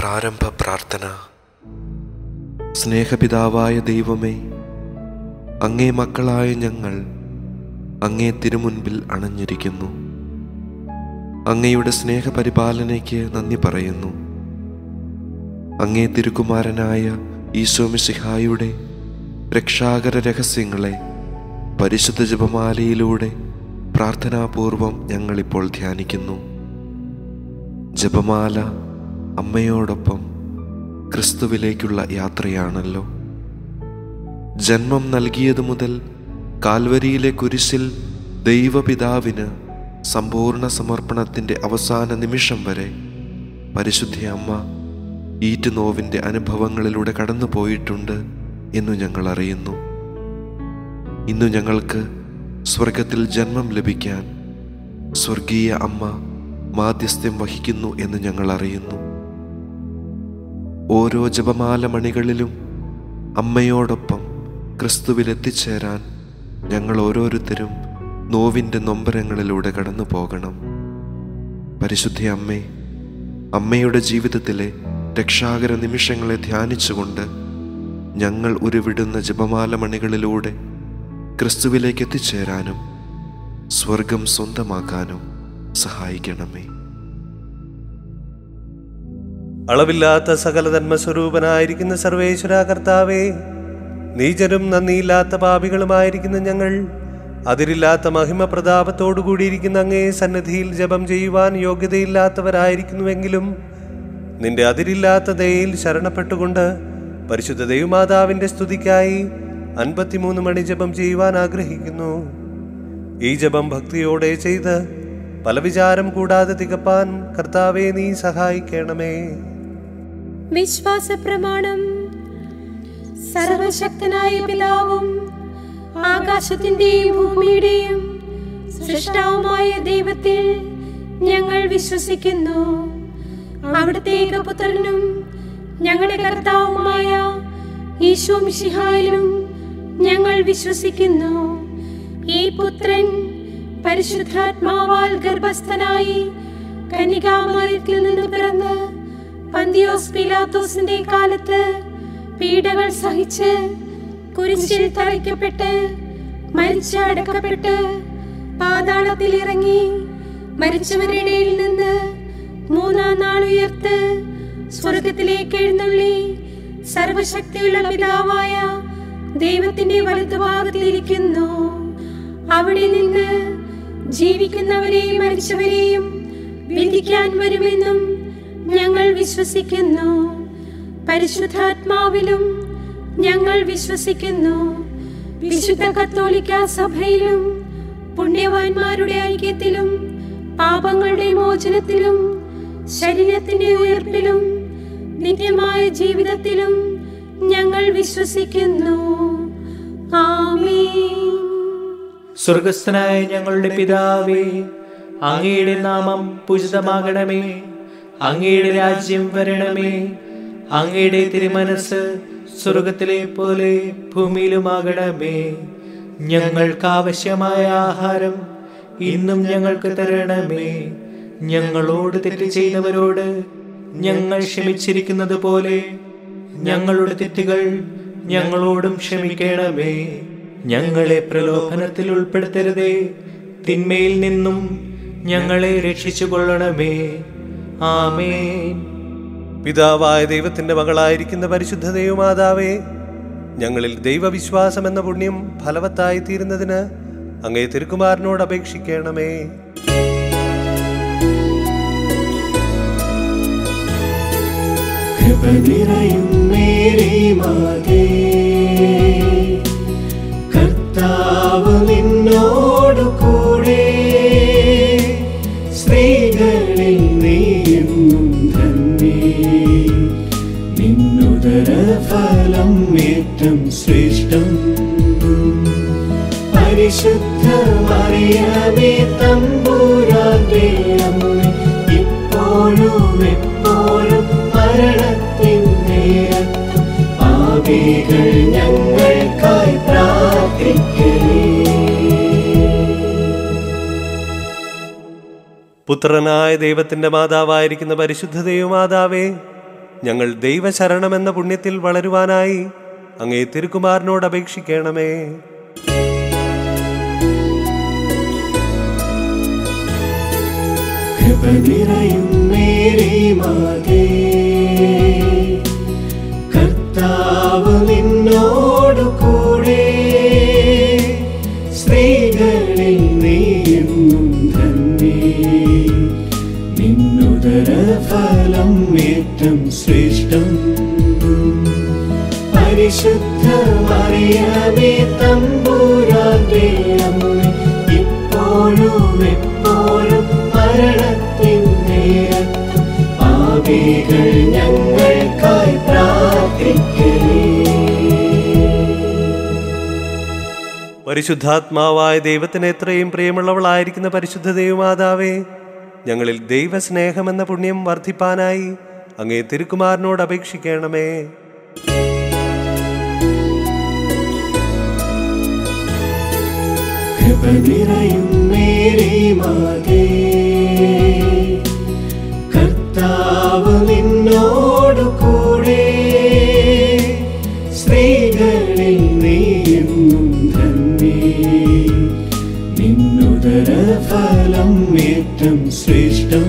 പ്രാരംഭ പ്രാർത്ഥന. സ്നേഹപിതാവായ ദൈവമേ അങ്ങേ മക്കളായ ഞങ്ങൾ അങ്ങേ തിരുമുൻപിൽ അണഞ്ഞിരിക്കുന്നു. അങ്ങയുടെ സ്നേഹപരിപാലനയ്ക്ക് നന്ദി പറയുന്നു. അങ്ങേ തിരുകുമാരനായ ഈശോമിസിഹായുടെ രക്ഷാകര രഹസ്യങ്ങളെ പരിശുദ്ധ ജപമാലയിലൂടെ പ്രാർത്ഥനാപൂർവം ഞങ്ങളിപ്പോൾ ധ്യാനിക്കുന്നു. ജപമാല അമ്മയോടൊപ്പം ക്രിസ്തുവിലേക്കുള്ള യാത്രയാണല്ലോ. ജന്മം നൽകിയതു മുതൽ കാൽവരിയിലെ കുരിശിൽ ദൈവപിതാവിന് സമ്പൂർണ സമർപ്പണത്തിന്റെ അവസാന നിമിഷം വരെ പരിശുദ്ധ അമ്മ ഈറ്റുനോവിന്റെ അനുഭവങ്ങളിലൂടെ കടന്നു പോയിട്ടുണ്ട് എന്നു ഞങ്ങൾ അറിയുന്നു ഇന്നു ഞങ്ങൾക്ക് സ്വർഗത്തിൽ ജന്മം ലഭിക്കാൻ സ്വർഗീയ അമ്മ മാധ്യസ്ഥ്യം വഹിക്കുന്നു എന്ന് ഞങ്ങൾ അറിയുന്നു ഓരോ ജപമാല മണികളിലും അമ്മയോടൊപ്പം ക്രിസ്തുവിൽ എത്തിച്ചേരാൻ ഞങ്ങൾ ഓരോരുത്തരും നോവിന്റെ നൊമ്പരങ്ങളിലൂടെ കടന്നു പോകണം. പരിശുദ്ധി അമ്മേ അമ്മയുടെ ജീവിതത്തിലെ രക്ഷാകര നിമിഷങ്ങളെ ധ്യാനിച്ചുകൊണ്ട് ഞങ്ങൾ ഉരുവിടുന്ന ജപമാല മണികളിലൂടെ ക്രിസ്തുവിലേക്ക് എത്തിച്ചേരാനും സ്വർഗം സ്വന്തമാക്കാനും സഹായിക്കണമേ. അളവില്ലാത്ത സകല ധർമ്മസ്വരൂപനായിരിക്കുന്ന സർവേശ്വര കർത്താവേ നീചരും നന്ദിയില്ലാത്ത പാപികളുമായിരിക്കുന്ന ഞങ്ങൾ അതിരില്ലാത്ത മഹിമ പ്രതാപത്തോടു കൂടിയിരിക്കുന്ന അങ്ങേ സന്നിധിയിൽ ജപം ചെയ്യുവാൻ യോഗ്യതയില്ലാത്തവരായിരിക്കുന്നുവെങ്കിലും നിന്റെ അതിരില്ലാത്ത ദയയിൽ ശരണപ്പെട്ടുകൊണ്ട് പരിശുദ്ധ ദൈവമാതാവിന്റെ സ്തുതിക്കായി അൻപത്തിമൂന്ന് മണി ജപം ചെയ്യുവാൻ ആഗ്രഹിക്കുന്നു. ഈ ജപം ഭക്തിയോടെ ചെയ്ത് പല വിചാരം കൂടാതെ തികപ്പാൻ കർത്താവെ നീ സഹായിക്കണമേ. വിശ്വാസ പ്രമാണം സർവശക്തനായ പിതാവും ആകാശത്തിന്റെയും ഭൂമിയുടെയും സൃഷ്ടാവുമായ ദൈവത്തിൽ ഞങ്ങൾ വിശ്വസിക്കുന്നു. അവിടുത്തെ ഏകപുത്രനും ഞങ്ങളുടെ കർത്താവുമായ ഈശോ മിശിഹായിലും ഞങ്ങൾ വിശ്വസിക്കുന്നു. ഈ പുത്രൻ പരിശുദ്ധാത്മാവാൽ ഗർഭസ്ഥനായി കനികാമറിയത്തിൽ നിന്ന് പിറന്ന് പന്തിയോസ് പിലാത്തോസിന്റെ കാലത്ത് പീഡകൾ സഹിച്ച് കുരിശിൽ തറയ്ക്കപ്പെട്ട് മരിച്ച് അടക്കപ്പെട്ട് പാതാളത്തിൽ ഇറങ്ങി മരിച്ചവരിടയിൽ നിന്ന് മൂന്നാം നാൾ ഉയർത്ത് സ്വർഗത്തിലേക്ക് എഴുന്നള്ളി സർവശക്തിയുള്ള പിതാവായ ദൈവത്തിന്റെ വലതുഭാഗത്തിലിരിക്കുന്നു അവിടെ നിന്ന് ജീവിക്കുന്നവരെയും മരിച്ചവരെയും വിധിക്കാൻ വരുമെന്നും ഞങ്ങൾ വിശ്വസിക്കുന്നു. പരിശുദ്ധാത്മാവിലും ഞങ്ങൾ വിശ്വസിക്കുന്നു. വിശുദ്ധ കത്തോലിക്ക സഭയിലും പുണ്യവാന്മാരുടെ ഐക്യത്തിലും പാപങ്ങളുടെ മോചനത്തിലും ശരീരത്തിന്റെ ഉയർപ്പിലും നിത്യമായ ജീവിതത്തിലും ഞങ്ങൾ വിശ്വസിക്കുന്നു. സ്വർഗസ്ഥനായ ഞങ്ങളുടെ പിതാവേ അങ്ങയുടെ നാമം പൂജിതമാകണമേ. അങ്ങയുടെ രാജ്യം വരണമേ. അങ്ങയുടെ തിരുമനസ് സ്വർഗത്തിലെ പോലെ ഭൂമിയിലുമാകണമേ. ഞങ്ങൾക്ക് ആവശ്യമായ ആഹാരം ഇന്നും ഞങ്ങൾക്ക് തരണമേ. ഞങ്ങളോട് തെറ്റ് ചെയ്തവരോട് ഞങ്ങൾ ക്ഷമിച്ചിരിക്കുന്നത് പോലെ ഞങ്ങളുടെ തെറ്റുകൾ ഞങ്ങളോടും ക്ഷമിക്കണമേ. ഞങ്ങളെ പ്രലോഭനത്തിൽ ഉൾപ്പെടുത്തരുതേ. തിന്മയിൽ നിന്നും ഞങ്ങളെ രക്ഷിച്ചു കൊള്ളണമേ ആമേൻ. പിതാവായ ദൈവത്തിന്റെ മകളായിരിക്കുന്ന പരിശുദ്ധ ദൈവമാതാവേ ഞങ്ങളിൽ ദൈവവിശ്വാസം എന്ന പുണ്യം ഫലവത്തായി തീരുന്നതിന് അങ്ങേ തിരുക്കുമാരനോട് അപേക്ഷിക്കണമേ. മേരി മാതേ. കർത്താവ് നിന്നോടു കൂടെ ശ്രേഷ്ഠം. പരിശുദ്ധ മറിയമേ തമ്പുരാന്റെ ഇപ്പോഴും എപ്പോഴും മരണത്തിൻ നേരത്തും പാപികൾ ഞങ്ങൾക്കായി പ്രാർത്ഥിക്കണേ പുത്രനായ ദൈവത്തിന്റെ മാതാവായിരിക്കുന്ന പരിശുദ്ധ ദൈവമാതാവേ ഞങ്ങൾ ദൈവശരണമെന്ന പുണ്യത്തിൽ വളരുവാനായി അങ്ങേ തിരുക്കുമാരനോട് അപേക്ഷിക്കണമേ. നിറയും മേരി മാതേ. കർത്താവ് നിന്നോടു കൂടെ സ്ത്രീകളിൽ നീയെന്നും ധന്യേ നിന്നുദര ഫലം ഏറ്റം ശ്രേഷ്ഠം പരിശുദ്ധ മറിയമേ തമ്പൂരാന്റെ അമ്മ ഇപ്പോഴും എപ്പോഴും മരണത്തിൻ നേരത്തും പാപികൾ ഞങ്ങൾക്കായി പ്രാർത്ഥിക്കണേ പരിശുദ്ധാത്മാവായ ദൈവത്തിന് എത്രയും പ്രിയമുള്ളവളായിരിക്കുന്ന പരിശുദ്ധ ദൈവമാതാവേ ഞങ്ങളിൽ ദൈവസ്നേഹമെന്ന പുണ്യം വർദ്ധിപ്പാനായി അങ്ങേ തിരുക്കുമാരനോട് അപേക്ഷിക്കണമേ. കൃപ നിറയും മേരി മാതേ. കർത്താവ് നിന്നോടു കൂടെ സ്ത്രീകളിൽ നീയെന്നും തന്നെ. നിന്നുദര ഫലം ഏറ്റം ശ്രേഷ്ഠം.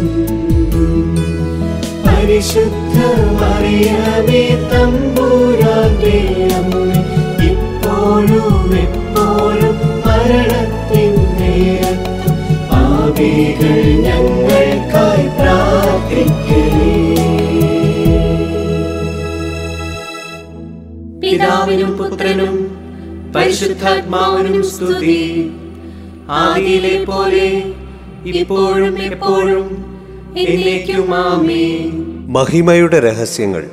പരിശുദ്ധ മറിയമേ തമ്പുരാന്റെ അമ്മ ഇപ്പോഴും പിതാവിനും പുത്രനും പരിശുദ്ധാത്മാവിനും സ്തുതി. ആദിയിലെ പോലെ ഇപ്പോഴും എപ്പോഴും എന്നേക്കും ആമേ മഹിമയുടെ രഹസ്യങ്ങൾ.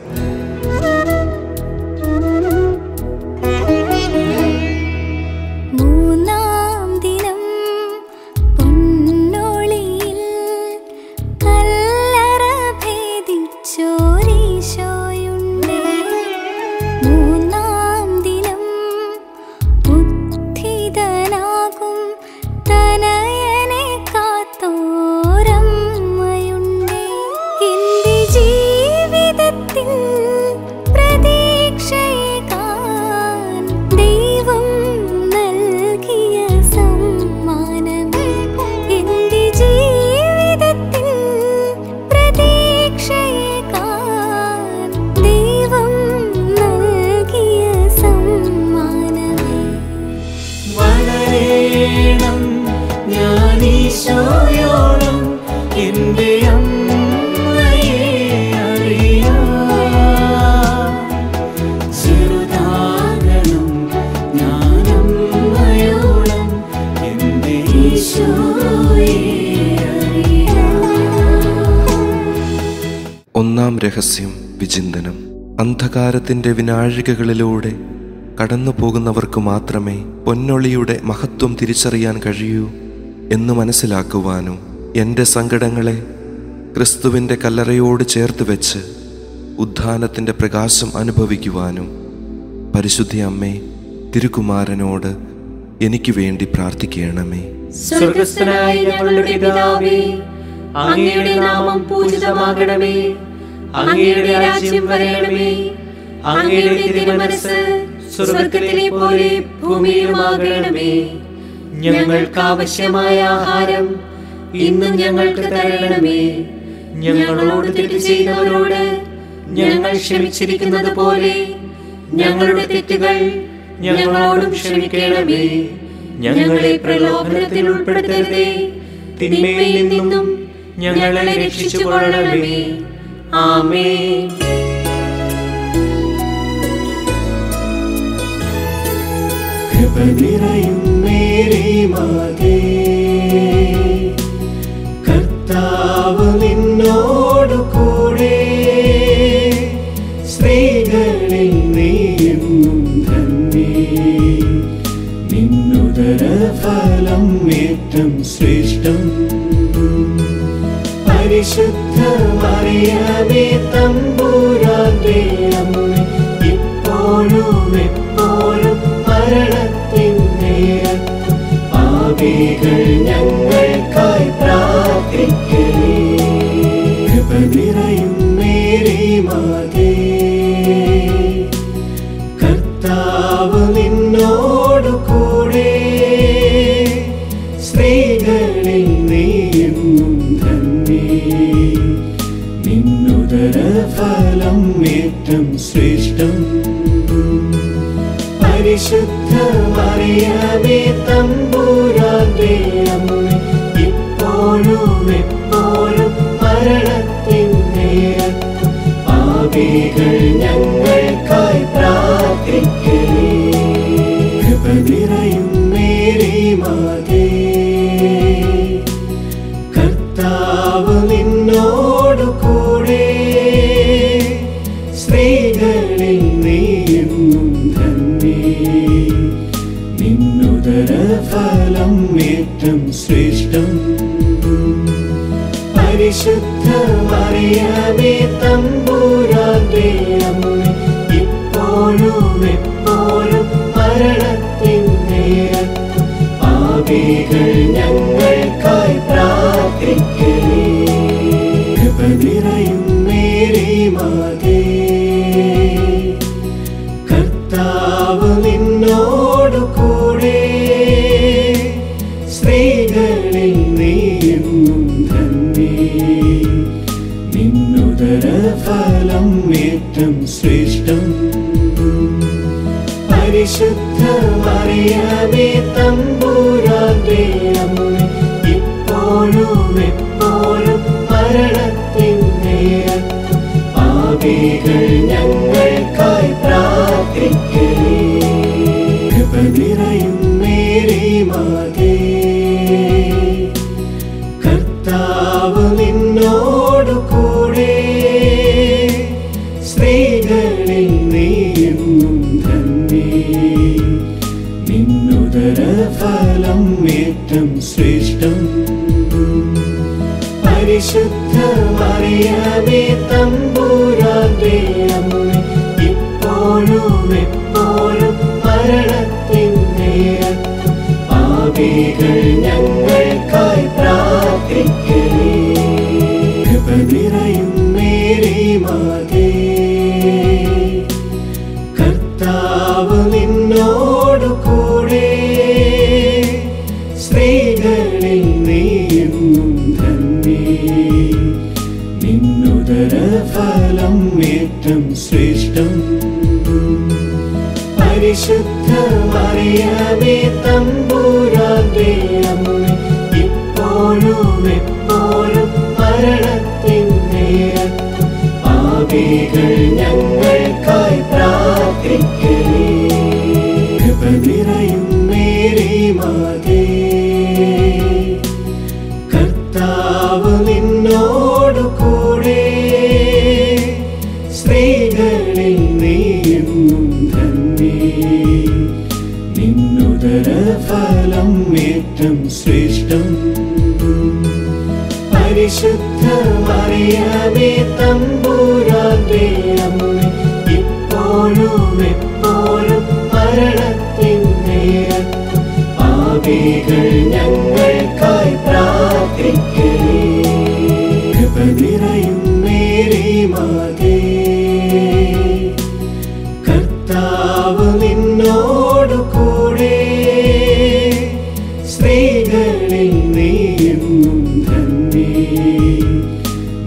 രഹസ്യം വിചിന്തനം അന്ധകാരത്തിന്റെ വിനാഴികകളിലൂടെ കടന്നു പോകുന്നവർക്ക് മാത്രമേ പൊന്നൊളിയുടെ മഹത്വം തിരിച്ചറിയാൻ കഴിയൂ എന്ന് മനസ്സിലാക്കുവാനും എന്റെ സങ്കടങ്ങളെ ക്രിസ്തുവിന്റെ കല്ലറയോട് ചേർത്ത് വെച്ച് ഉദ്ധാനത്തിന്റെ പ്രകാശം അനുഭവിക്കുവാനും പരിശുദ്ധ അമ്മേ തിരുകുമാരനോട് എനിക്ക് വേണ്ടി പ്രാർത്ഥിക്കണമേ. സ്വർഗസ്ഥനായ ഞങ്ങളുടെ പിതാവേ അങ്ങയുടെ നാമം പൂജിതമാകണമേ. അങ്ങയുടെ രാജ്യം വരണമേ. അങ്ങയുടെ തിരുമനസ് സ്വർഗത്തിലെ പോലെ ഭൂമിയിലുമാകണമേ. ഞങ്ങൾക്ക് ആവശ്യമായ ആഹാരം ഇന്ന് ഞങ്ങൾക്ക് തരണമേ. ഞങ്ങളോട് തെറ്റ് ചെയ്തവരോട് ഞങ്ങൾ ക്ഷമിച്ചിരിക്കുന്നത് പോലെ ഞങ്ങളുടെ തെറ്റുകൾ ഞങ്ങളോടും ക്ഷമിക്കണമേ. ഞങ്ങളെ പ്രലോഭനത്തിൽ ഉൾപ്പെടുത്തരുതേ. തിന്മയിൽ നിന്നും ഞങ്ങളെ രക്ഷിച്ചു കൊള്ളണമേ ആമേൻ. കൃപ നിറയും മേരി മാതേ കർത്താവ് നിന്നോടു കൂടെ. സ്ത്രീകളിൽ നീയെന്നും ധന്യേ നിന്നുദര ഫലം ഏറ്റം ശ്രേഷ്ഠം. പരിശുദ്ധ മറിയമേ തമ്പൂരാന്റെ അമ്മ ഇപ്പോഴും എപ്പോഴും മരണത്തിന്റെ പാപികൾ ഞങ്ങൾക്കായി പ്രാർത്ഥിക്കണേ linh nấu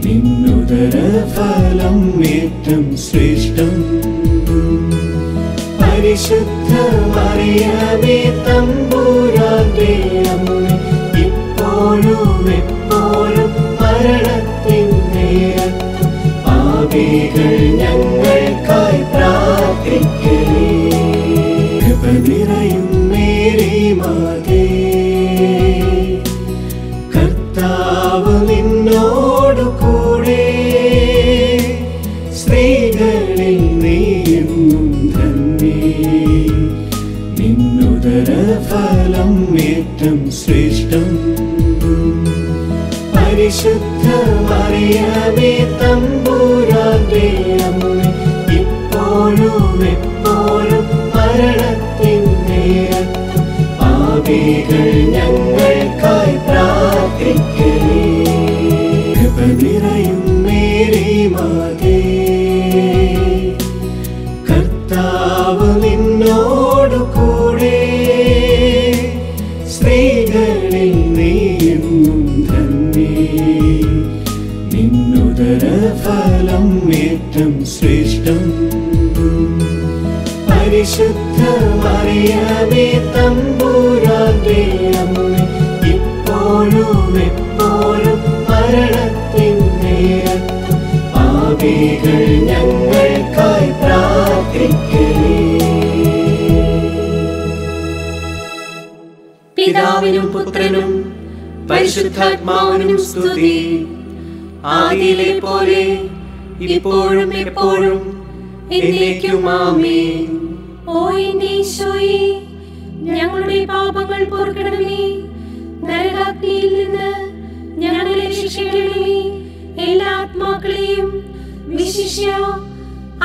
നിന്നുദരഫലം ഏറ്റം ശ്രേഷ്ഠം. പരിശുദ്ധ മറിയമേ തമ്പൂരാന്റെ ഇപ്പോഴും എപ്പോഴും മരണത്തിൻ നേരത്തും പാപികൾ ഞങ്ങൾ thề nhân പരിശുദ്ധാത്മാവിനും സ്തുതി. ആദിയിലെ പോലെ ഇപ്പോഴും എപ്പോഴും ഞങ്ങളുടെ പാപങ്ങൾ നിന്ന് ഞങ്ങളെ എല്ലാ ആത്മാക്കളെയും വിശിഷ്യ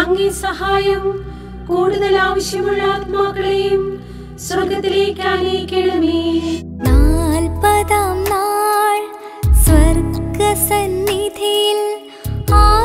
അങ്ങേ സഹായം കൂടുതൽ ആവശ്യമുള്ള ആത്മാക്കളെയും സ്വർഗത്തിലേക്ക് ആനയിക്കണമേ. നാൽപ്പതാം നാൾ സ്വർഗസന്നിധിയിൽ ആരോഹണം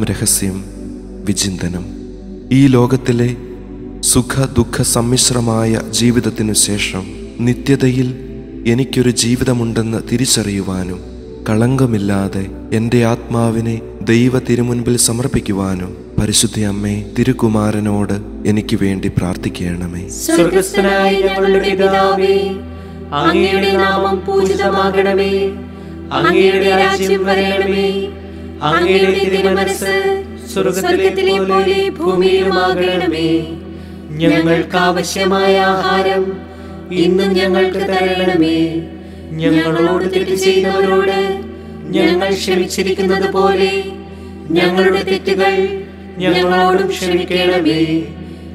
രണ്ടാം രഹസ്യം വിചിന്തനം. ഈ ലോകത്തിലെ സുഖ ദുഃഖ സമ്മിശ്രമായ ജീവിതത്തിനു ശേഷം നിത്യതയിൽ എനിക്കൊരു ജീവിതമുണ്ടെന്ന് തിരിച്ചറിയുവാനും കളങ്കമില്ലാതെ എന്റെ ആത്മാവിനെ ദൈവ തിരുമുൻപിൽ സമർപ്പിക്കുവാനും പരിശുദ്ധ അമ്മേ തിരുകുമാരനോട് എനിക്ക് വേണ്ടി പ്രാർത്ഥിക്കണമേ. ഞങ്ങളുടെ പിതാവേ അങ്ങയുടെ നാമം പൂജിതമാകണമേ അങ്ങയുടെ രാജ്യം വരണമേ. പോലെ ഞങ്ങൾക്ക് ആവശ്യമായ ആഹാരം ഇന്നും ഞങ്ങൾക്ക് തരണമേ. ഞങ്ങളോട് തെറ്റ് ചെയ്തവരോട് ഞങ്ങൾ ക്ഷമിച്ചിരിക്കുന്നത് പോലെ ഞങ്ങളുടെ തെറ്റുകൾ ഞങ്ങളോടും ക്ഷമിക്കണമേ.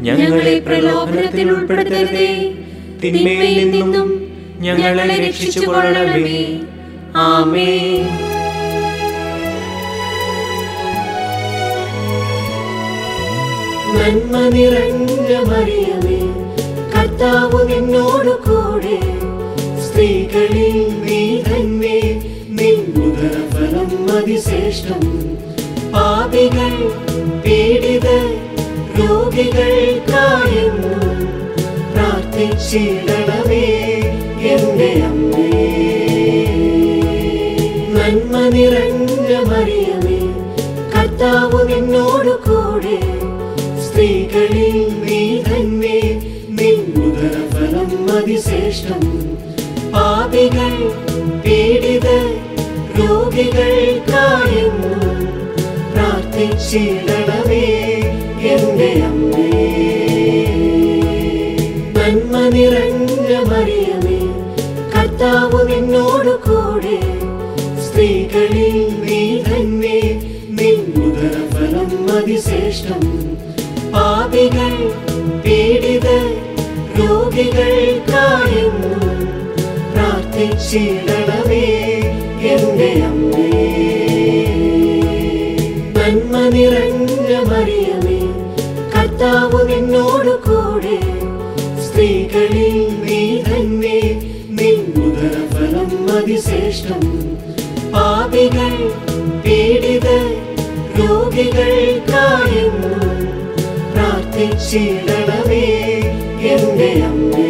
ഞങ്ങളെ പ്രലോഭനത്തിൽ ഉൾപ്പെടുത്തരുതേ. തിന്മയിൽ നിന്നും ഞങ്ങളെ രക്ഷിച്ചു കൊള്ളണമേ ആമേ നന്മ നിറഞ്ഞ മറിയമേ കർത്താവ് നിന്നോട് കൂടെ. സ്ത്രീകളിൽ നീ തന്നെ നിന്നുദരഫലം അതിശ്രേഷ്ഠം. പാപികൾ പീഡിത രോഗികൾക്കായെന്നും പ്രാർത്ഥിച്ചിടണമേ എന്റെ അമ്മേ. നന്മ നിറഞ്ഞ മറിയമേ കർത്താവ് നിന്നോട് കൂടെ. സ്ത്രീകളിൽ നീ തന്നെ നിന്നുദരഫലം അതിശ്രേഷ്ഠം. പാപികൾ പീഡിത രോഗികൾക്കായെന്നും പ്രാർത്ഥിച്ചിടണമേ എന്റെ അമ്മേ. നന്മ നിറഞ്ഞ മറിയമേ കർത്താവ് നിന്നോട് കൂടെ. സ്ത്രീകളിൽ നീ തന്നെ നിന്നുദരഫലം അതിശ്രേഷ്ഠം. പാപികൾ പീഡിത രോഗികൾക്കായെന്നും പ്രാർത്ഥിച്ചിടണമേ എന്റെ അമ്മേ. നന്മ നിറഞ്ഞ മറിയമേ കർത്താവ് നിന്നോട് കൂടെ. സ്ത്രീകളിൽ നീ തന്നെ നിന്നുദരഫലം അതിശ്രേഷ്ഠം. പാപികൾ പീഡിത രോഗികൾക്കായെന്നും പ്രാർത്ഥിച്ചിടണമേ എന്റെ അമ്മേ.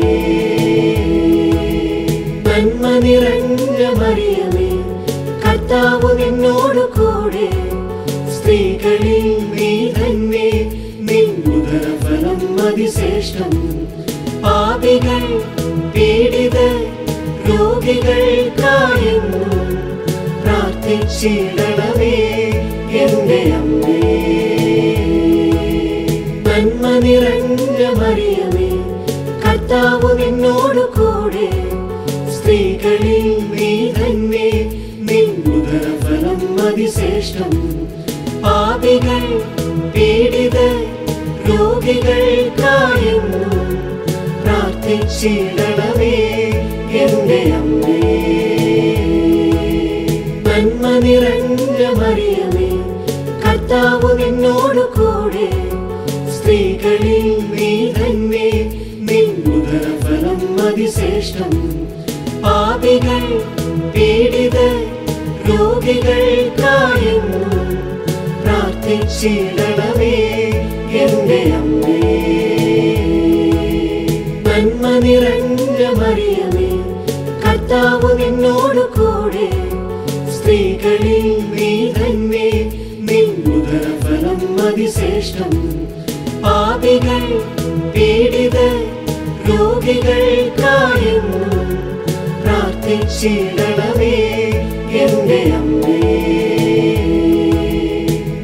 നന്മ നിറഞ്ഞ മറിയമേ കർത്താവ് നിന്നോട് കൂടെ. സ്ത്രീകളിൽ നീ തന്നെ നിന്നുദരഫലം അതിശ്രേഷ്ഠം. പാപികൾ പീഡിത രോഗികൾക്കായെന്നും പ്രാർത്ഥിച്ചിടണമേ എന്റെ അമ്മേ. നിറഞ്ഞ മറിയമേ കർത്താവ് നിന്നോട് കൂടെ. സ്ത്രീകളിൽ നീ തന്നെ നിന്നുദരഫലം അതിശ്രേഷ്ഠം. പാപികൾ പീഡിത രോഗികൾക്കായെന്നും പ്രാർത്ഥിച്ചിടണമേ എന്റെ അമ്മേ. നന്മ നിറഞ്ഞ മറിയമേ കർത്താവ് അതിശ്രേഷ്ഠം പാപികൾ പീഡിതർ രോഗികൾ കായുന്നു പ്രാർത്ഥിച്ചിടണമേ എന്റെ അമ്മേ. നന്മ നിറഞ്ഞ മറിയമേ കർത്താവ് നിന്നോട് കൂടെ. സ്ത്രീകളിൽ നീ തന്നെ നിന്നുദരഫലം അതിശ്രേഷ്ഠം. പാപികൾ പീഡിതർ രോഗികൾക്കായെന്നും പ്രാർത്ഥിച്ചിടണമേ എന്റെ അമ്മേ.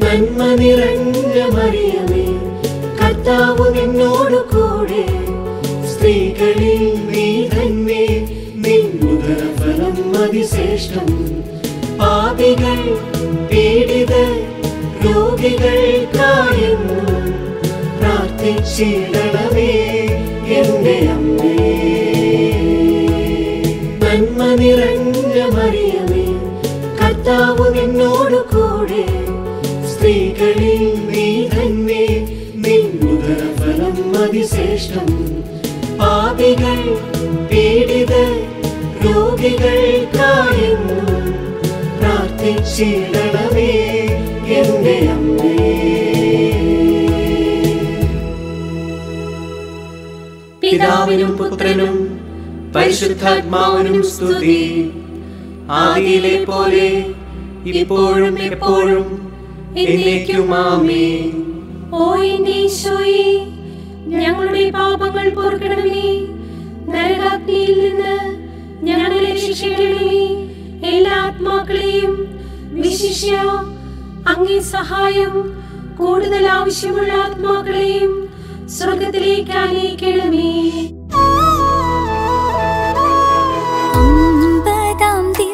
നന്മ നിറഞ്ഞ മറിയമേ കർത്താവ് നിന്നോട് കൂടെ. സ്ത്രീകളിൽ നീ തന്നെ നിന്നുദരഫലം അതിശ്രേഷ്ഠം. പാപികൾ പീഡിത രോഗികൾക്കായെന്നും പ്രാർത്ഥിച്ചിടണമേ നന്മ നിറഞ്ഞ മറിയമേ കർത്താവ് നിന്നോട് കൂടെ. സ്ത്രീകളിൽ നീ തന്നെ നിന്നുദരഫലം അതിശ്രേഷ്ഠം. പാപികൾ പീഡിത രോഗികൾക്കായെന്നും പ്രാർത്ഥിച്ചിടണമേ എന്റെ അമ്മേ. പിതാവിനും പുത്രനും പരിശുദ്ധാത്മാവിനും സ്തുതി. ആദിയിലെ പോലെ ഇപ്പോഴും എപ്പോഴും എന്നേക്കും ആമേൻ. ഓ ഞങ്ങളുടെ പാപങ്ങൾ നിന്ന് ഞങ്ങളെ എല്ലാ ആത്മാക്കളെയും സഹായം കൂടുതൽ ആവശ്യമുള്ള ആത്മാക്കളെയും സ്വർഗത്തിലേക്ക് അനയിക്കണമേ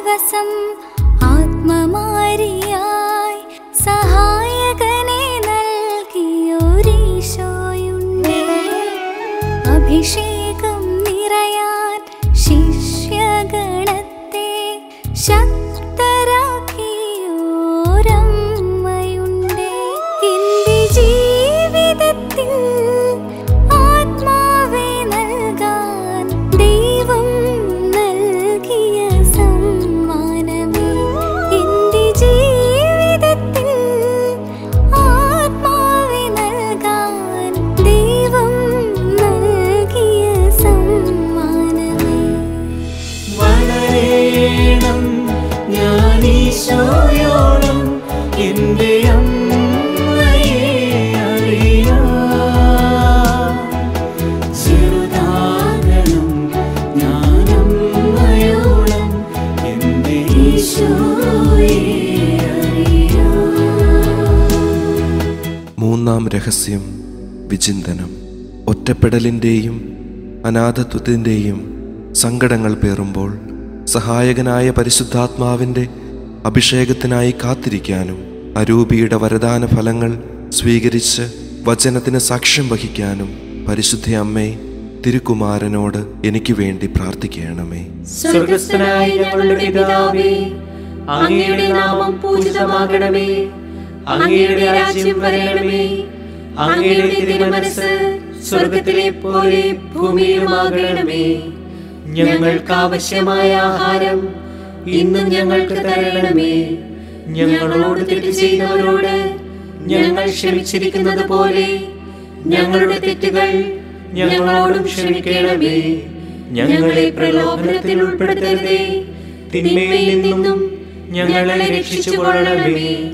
ദിവസം ആത്മമാരിയായി സഹായകനെ നൽകിയൊരീശോയുണ്ടേ. അഭിഷേകം രഹസ്യം വിചിന്തനം ഒറ്റപ്പെടലിന്റെയും അനാഥത്വത്തിന്റെയും സങ്കടങ്ങൾ പേറുമ്പോൾ സഹായകനായ പരിശുദ്ധാത്മാവിന്റെ അഭിഷേകത്തിനായി കാത്തിരിക്കാനും അരൂപിയുടെ വരദാന ഫലങ്ങൾ സ്വീകരിച്ച് വചനത്തിന് സാക്ഷ്യം വഹിക്കാനും പരിശുദ്ധ അമ്മേ തിരുക്കുമാരനോട് എനിക്ക് വേണ്ടി പ്രാർത്ഥിക്കണമേ. അങ്ങയുടെ നാമം പൂജിതമാകണമേ. അങ്ങയുടെ രാജ്യം വരണമേ. സ്വർഗത്തിലെ പോലെ ഭൂമിയിലുമാകണമേ. ഞങ്ങൾക്ക് ആവശ്യമായ ആഹാരം ഇന്നും ഞങ്ങൾക്ക് തരണമേ. ഞങ്ങളോട് തെറ്റ് ചെയ്തവരോട് ഞങ്ങൾ ക്ഷമിച്ചിരിക്കുന്നത് പോലെ ഞങ്ങളുടെ തെറ്റുകൾ ഞങ്ങളോടും ക്ഷമിക്കണമേ. ഞങ്ങളെ പ്രലോഭനത്തിൽ ഉൾപ്പെടുത്തരുതേ. തിന്മയിൽ നിന്നും ഞങ്ങളെ രക്ഷിച്ചു കൊള്ളണമേ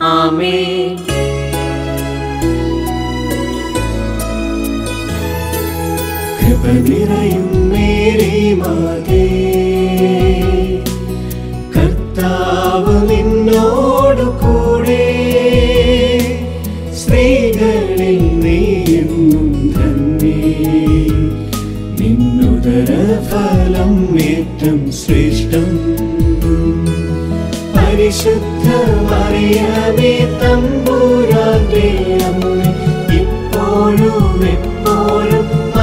ആമേ കൃപ നിറയും മേരെ മാതേ. കർത്താവ് നിന്നോടു കൂടെ സ്ത്രീകളിൽ നീയെന്നും തന്നെ. നിന്നുതര ഫലം ഏറ്റം ശ്രേഷ്ഠം. പരിശുദ്ധ മറിയമേ ഇപ്പോഴും എപ്പോഴും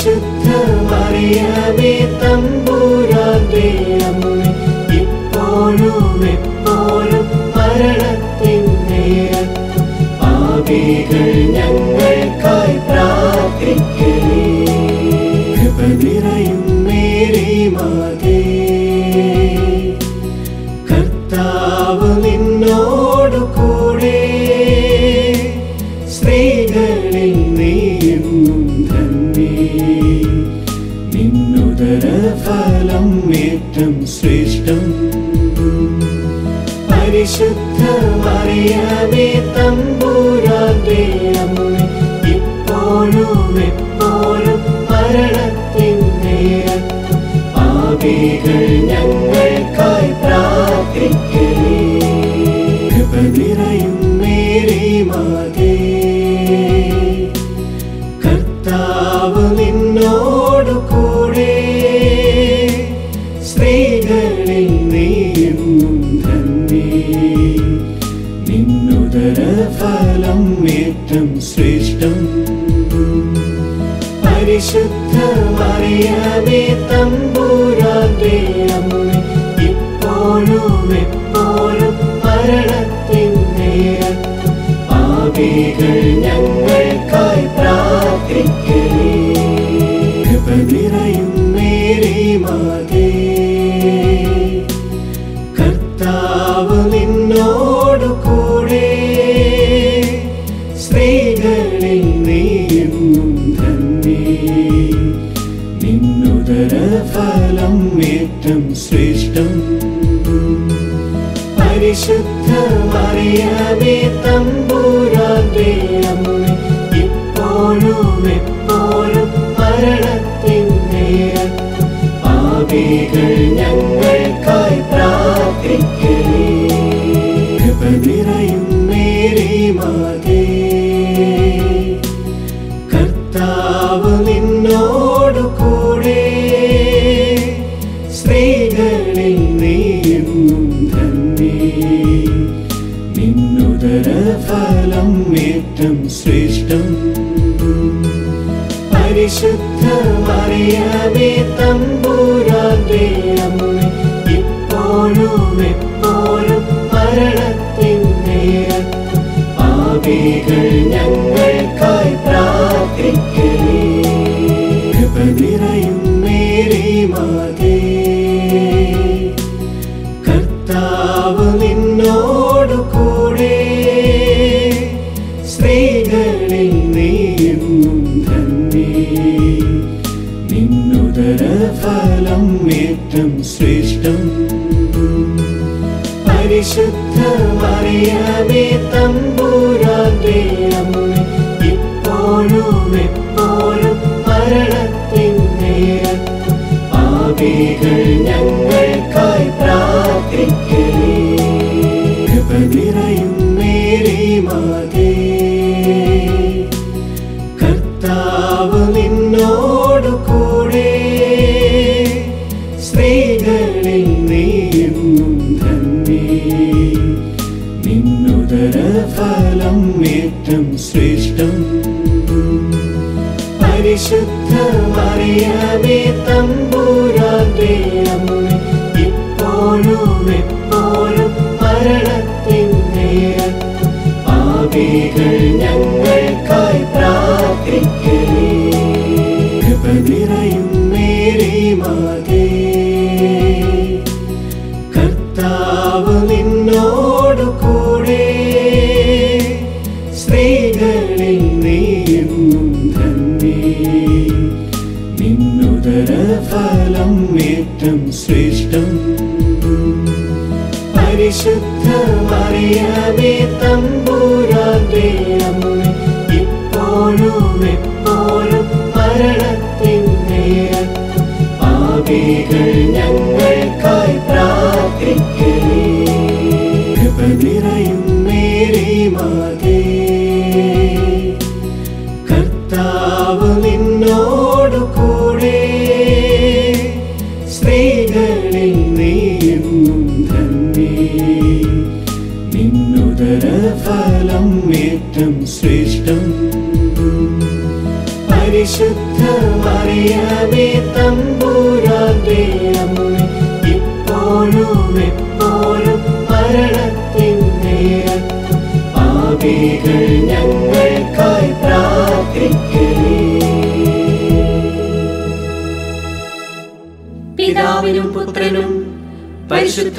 तं ഇപ്പോഴും അങ്ങേറ്റം ശ്രേഷ്ഠം. പരിശുദ്ധ മറിയമേ തമ്പൂരാന്റെ അമ്മ ഇപ്പോഴും എപ്പോഴും മരണത്തിന്റെ പാപികൾ ഞങ്ങൾക്കായി പ്രാർത്ഥിക്കും. ഇപ്പോഴും എപ്പോഴും മരണം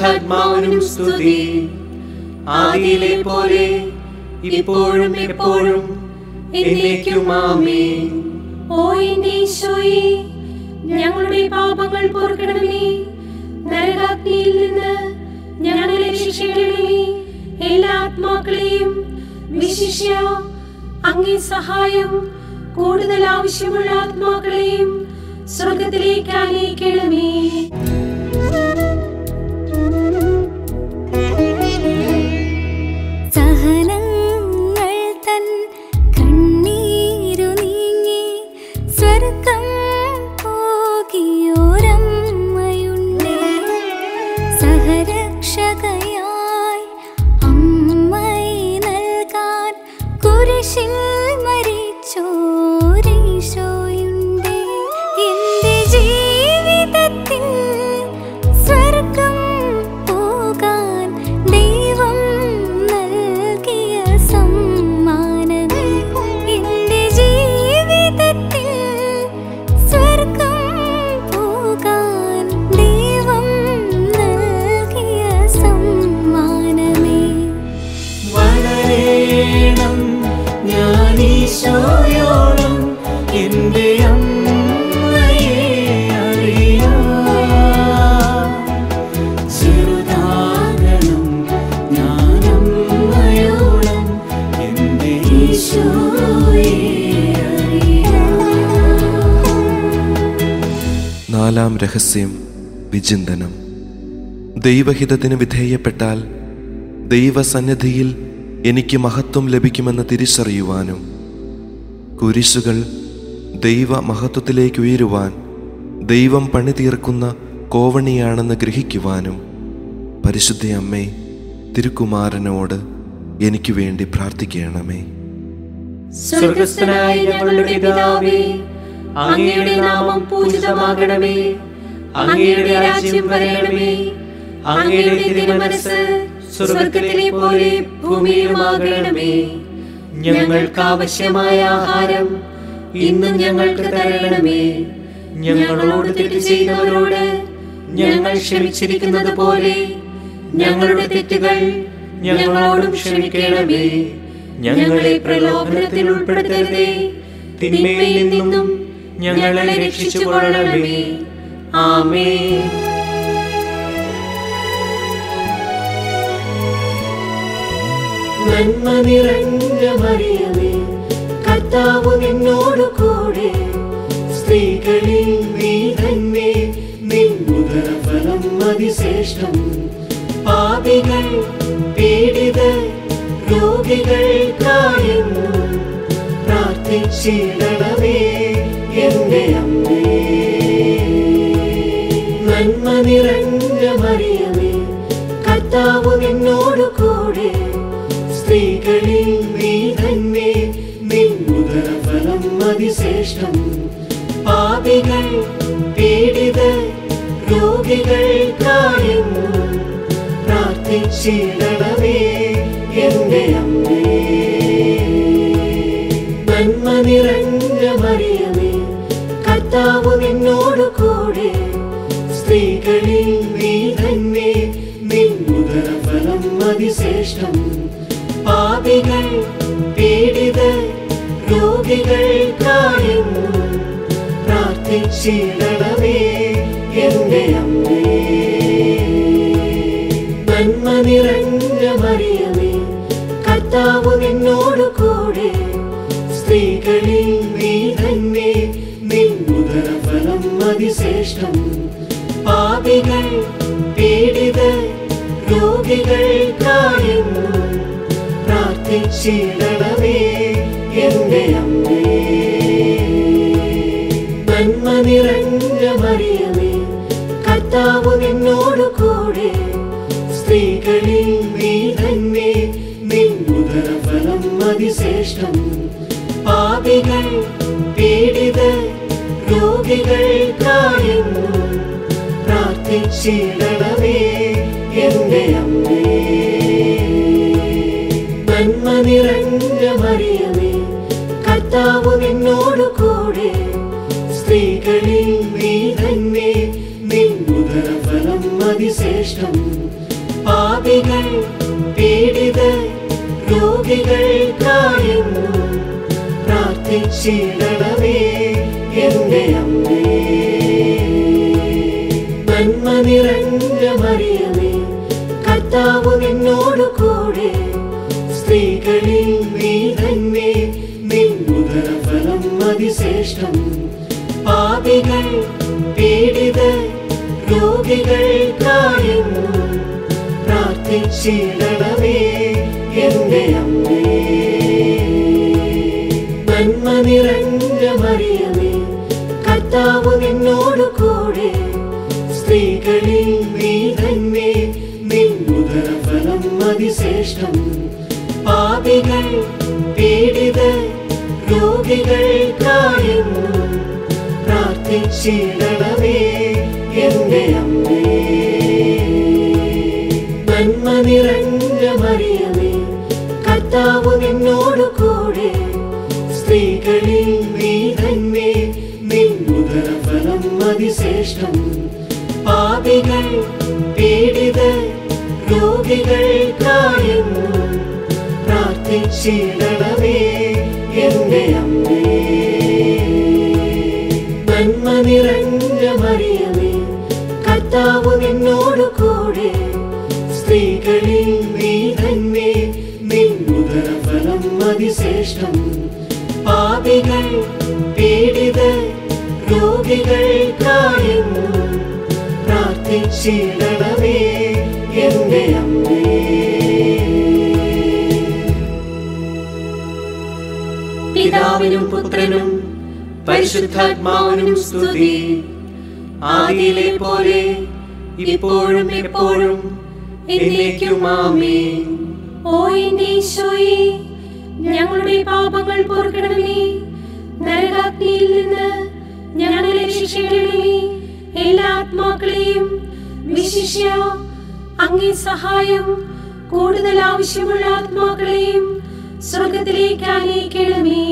പരിശുദ്ധാത്മാവിനും സ്തുതി. ആദിയിലെ പോലെ ഇപ്പോഴും എപ്പോഴും ദൈവഹിതത്തിന് വിധേയപ്പെട്ടാൽ ദൈവസന്നിധിയിൽ എനിക്ക് മഹത്വം ലഭിക്കുമെന്ന് തിരിച്ചറിയുവാനും കുരിശുകൾ ദൈവ മഹത്വത്തിലേക്ക് ഉയരുവാൻ ദൈവം പണിതീർക്കുന്ന കോവണിയാണെന്ന് ഗ്രഹിക്കുവാനും പരിശുദ്ധ അമ്മേ തിരുക്കുമാരനോട് എനിക്ക് വേണ്ടി പ്രാർത്ഥിക്കണമേ. സ്വർഗസ്ഥനായ ഞങ്ങളുടെ പിതാവേ അങ്ങയുടെ നാമം പൂജിതമാകണമേ അങ്ങയുടെ രാജ്യം വരണമേ. അങ്ങയുടെ തിരുമനസ് സ്വർഗത്തിലെ പോലെ ഭൂമിയിലുമാകണമേ ഞങ്ങൾക്ക് ആവശ്യമായ ആഹാരം ഇന്നും ഞങ്ങൾക്ക് തരണമേ. ഞങ്ങളോട് തെറ്റ് ചെയ്തവരോട് ഞങ്ങൾ ക്ഷമിച്ചിരിക്കുന്നത് പോലെ ഞങ്ങളുടെ തെറ്റുകൾ ഞങ്ങളോടും ക്ഷമിക്കണമേ. ഞങ്ങളെ പ്രലോഭനത്തിൽ ഉൾപ്പെടുത്തരുതേ. തിന്മയിൽ നിന്നും ഞങ്ങളെ രക്ഷിച്ചു കൊള്ളണമേ ആമേ നന്മ നിറഞ്ഞ മറിയമേ കർത്താവ് നിന്നോട് കൂടെ. സ്ത്രീകളിൽ നീ തന്നെ നിന്നുദര ഫലം അതിശ്രേഷ്ഠം. പാപികൾ രോഗികൾ രോഗികൾക്കായെന്നും പ്രാർത്ഥിച്ചിടണമേ എന്റെ അമ്മേ. നന്മ നിറഞ്ഞ മറിയമേ കർത്താവ് നിന്നോട് കൂടെ. സ്ത്രീകളിൽ നീ തന്നെ നിന്നുദരഫലം അതിശ്രേഷ്ഠം. പാപികൾ രോഗികൾ രോഗികൾക്കായെന്നും പ്രാർത്ഥിച്ചിടണമേ എന്റെ അമ്മേ. നന്മ നിറഞ്ഞ മറിയമേ കർത്താവ് നിന്നോട് കൂടെ. സ്ത്രീകളിൽ നീ തന്നെ നിന്നുദരഫലം അതിശ്രേഷ്ഠം. പാപികൾ പീഡിത രോഗികൾക്കായെന്നും പ്രാർത്ഥിച്ചിടണമേ എന്റെ അമ്മേ. നന്മ നിറഞ്ഞ മറിയമേ കർത്താവ് നിന്നോട് കൂടെ. സ്ത്രീകളിൽ നീ തന്നെ നിൻ ഉദരഫലം അതിശ്രേഷ്ഠം. പാപികൾ പീഡിതർ രോഗികൾക്കായെന്നും പ്രാർത്ഥിച്ചിടണമേ എന്റെ അമ്മേ. നന്മ നിറഞ്ഞ മറിയമേ കർത്താവ് നിന്നോട് കൂടെ. സ്ത്രീകളിൽ നീ തന്നെ നിൻ ഉദരഫലം അതിശ്രേഷ്ഠം. പാപികൾ പീഡിതർ രോഗികൾക്കായെന്നും പ്രാർത്ഥിച്ചിടണമേ എന്റെ അമ്മേ. നന്മ നിറഞ്ഞ മറിയമേ കർത്താവ് നിന്നോട് കൂടെ. സ്ത്രീകളിൽ നീ തന്നെ. നിൻ ഉദരഫലം അതിശ്രേഷ്ഠം. പാപികൾ പീഡിതർ രോഗികൾക്കായെന്നും പ്രാർത്ഥിച്ചിടണമേ എന്റെ അമ്മേ. നന്മ നിറഞ്ഞ മറിയമേ കർത്താവ് നിന്നോട് കൂടെ. സ്ത്രീകളിൽ നീ തന്നെ. നിൻ ഉദരഫലം അതിശ്രേഷ്ഠം. പാപികൾ പീഡിതർ രോഗികൾക്കായെന്നും പ്രാർത്ഥിച്ചിടണമേ എന്റെ അമ്മേ. നന്മ നിറഞ്ഞ മറിയമേ കർത്താവ് നിന്നോട് കൂടെ. സ്ത്രീകളിൽ നീ തന്നെ. നിൻ ഉദരഫലം അതിശ്രേഷ്ഠം. പാപികൾ പീഡിതർ രോഗികൾക്കായെന്നും പ്രാർത്ഥിച്ചിടണമേ എന്റെ അമ്മേ. നന്മ നിറഞ്ഞ മറിയമേ കർത്താവ് നിന്നോട് കൂടെ. സ്ത്രീകളിൽ നീ തന്നെ നിൻ ഉദരഫലം അതിശ്രേഷ്ഠം. പാപികൾ പീഡിതർ രോഗികൾക്കായെന്നും പ്രാർത്ഥിച്ചിടണമേ എന്റെ അമ്മേ. നന്മ നിറഞ്ഞ മറിയമേ കർത്താവ് നിന്നോട് കൂടെ. സ്ത്രീകളിൽ നീ തന്നെ നിൻ ഉദരഫലം അതിശ്രേഷ്ഠം. പാപികൾ പീഡിതർ രോഗികൾക്കായെന്നും പ്രാർത്ഥിച്ചിടണമേ എന്റെ അമ്മേ. പിതാവിനും പുത്രനും പരിശുദ്ധാത്മാവിനും സ്തുതി. ആദിയിലെ പോലെ ഇപ്പോഴും എപ്പോഴും എന്നേക്കും ആമേൻ. ഓ ഈശോയെ ഞങ്ങളുടെ പാപങ്ങൾ പൊറുക്കണമേ. നരകാഗ്നിയിൽ നിന്ന് ഞങ്ങളെ രക്ഷിക്കണമേ. എല്ലാ ആത്മാക്കളെയും വിശിഷ്യ അങ്ങേ സഹായം കൂടുതൽ ആവശ്യമുള്ള ആത്മാക്കളെയും സ്വർഗത്തിലേക്ക് ആനയിക്കണമേ.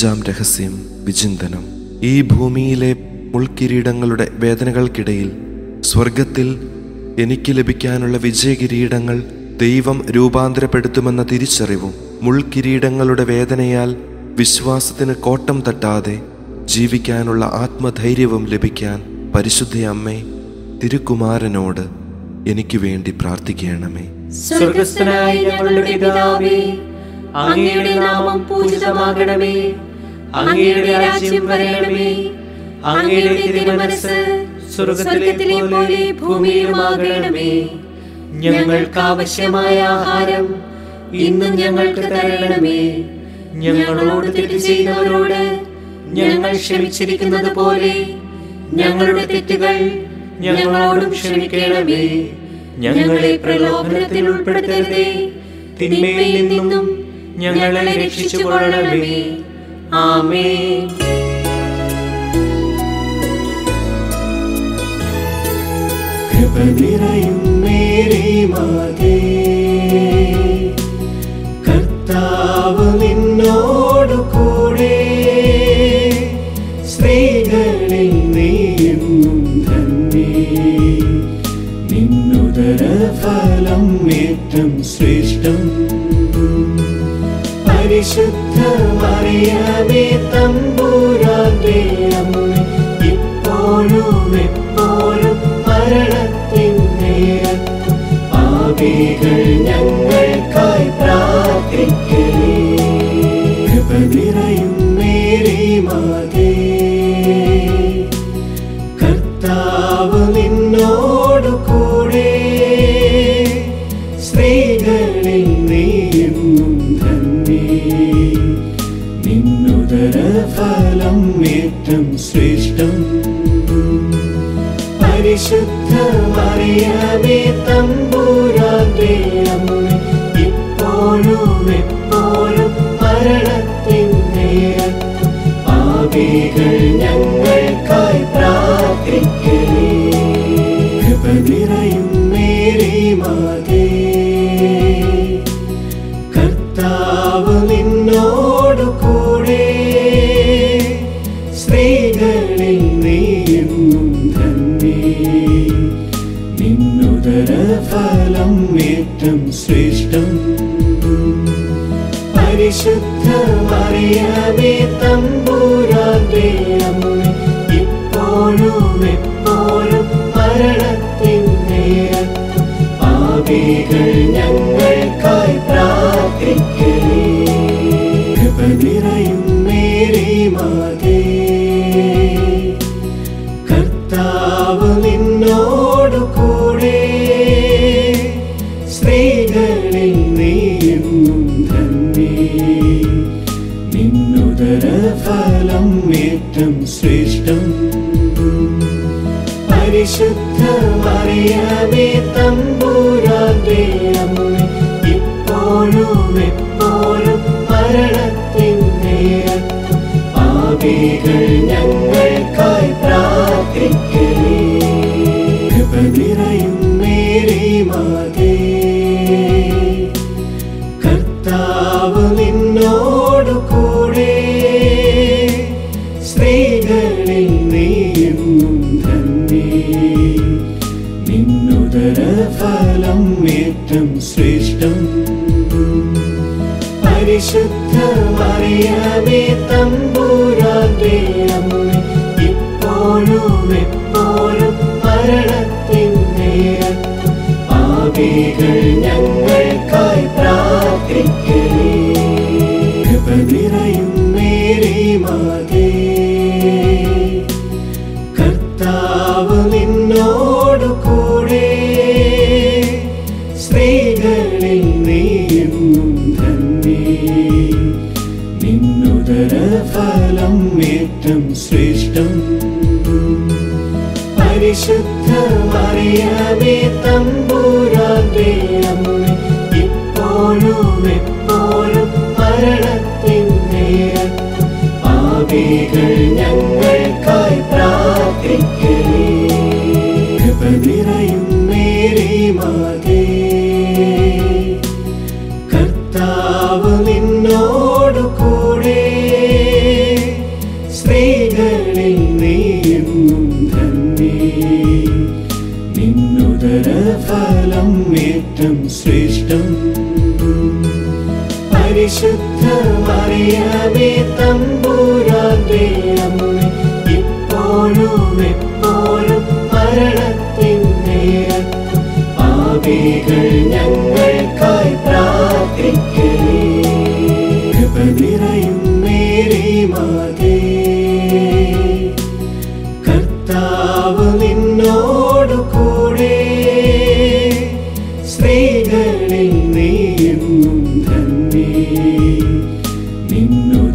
അഞ്ചാം രഹസ്യം വിചിന്തനം. ഈ ഭൂമിയിലെ മുൾക്കിരീടങ്ങളുടെ വേദനകൾക്കിടയിൽ സ്വർഗത്തിൽ എനിക്ക് ലഭിക്കാനുള്ള വിജയകിരീടങ്ങൾ ദൈവം രൂപാന്തരപ്പെടുത്തുമെന്ന തിരിച്ചറിവും മുൾക്കിരീടങ്ങളുടെ വേദനയാൽ വിശ്വാസത്തിന് കോട്ടം തട്ടാതെ ജീവിക്കാനുള്ള ആത്മധൈര്യവും ലഭിക്കാൻ പരിശുദ്ധ അമ്മേ തിരുക്കുമാരനോട് എനിക്ക് വേണ്ടി പ്രാർത്ഥിക്കണമേ. സ്വർഗസ്ഥനായ ഞങ്ങളുടെ പിതാവേ അങ്ങയുടെ നാമം പൂജിതമാകണമേ. അങ്ങയുടെ രാജ്യം വരണമേ. അങ്ങയുടെ തിരുമനസ് സ്വർഗത്തിലെ പോലെ ഭൂമിയിലുമാകണമേ. ഞങ്ങൾക്ക് ആവശ്യമായ ആഹാരം ഇന്നും ഞങ്ങൾക്ക് തരണമേ. ഞങ്ങളോട് തെറ്റ് ചെയ്യുന്നവരോട് ഞങ്ങൾ ക്ഷമിച്ചിരിക്കുന്നത് പോലെ ഞങ്ങളുടെ തെറ്റുകൾ ഞങ്ങളോടും ക്ഷമിക്കണമേ. ഞങ്ങളെ പ്രലോഭനത്തിൽ ഉൾപ്പെടുത്തരുതേ. തിന്മയിൽ നിന്നും ഞങ്ങളെ രക്ഷിച്ചു കൊള്ളണമേ ആമേൻ കൃപ നിറയും മേരെ മാതേ കർത്താവ് നിന്നോടു കൂടെ സ്ത്രീകളിൽ നീയും ധന്യേ. നിന്നുദര ഫലം ഏറ്റം ശ്രേഷ്ഠ You.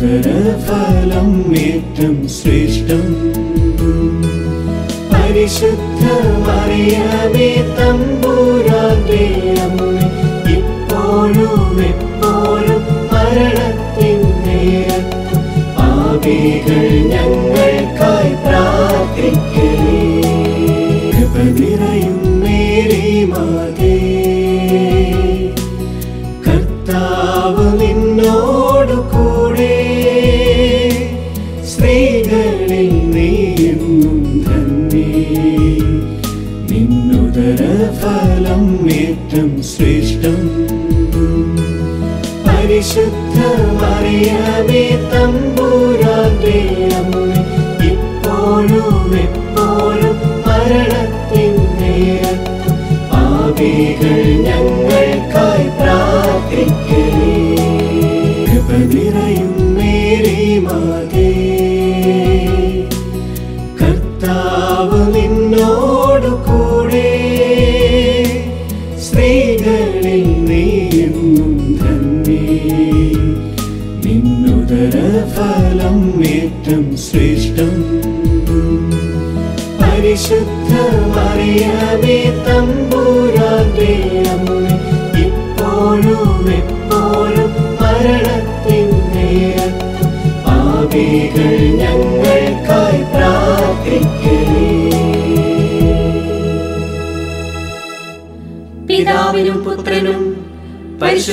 നിന്നുദര ഫലം ഏറ്റം ശ്രേഷ്ഠം. പരിശുദ്ധ മറിയമേ തമ്പൂരാന്റെ അമ്മ ഇപ്പോഴും എപ്പോഴും മരണത്തിൻ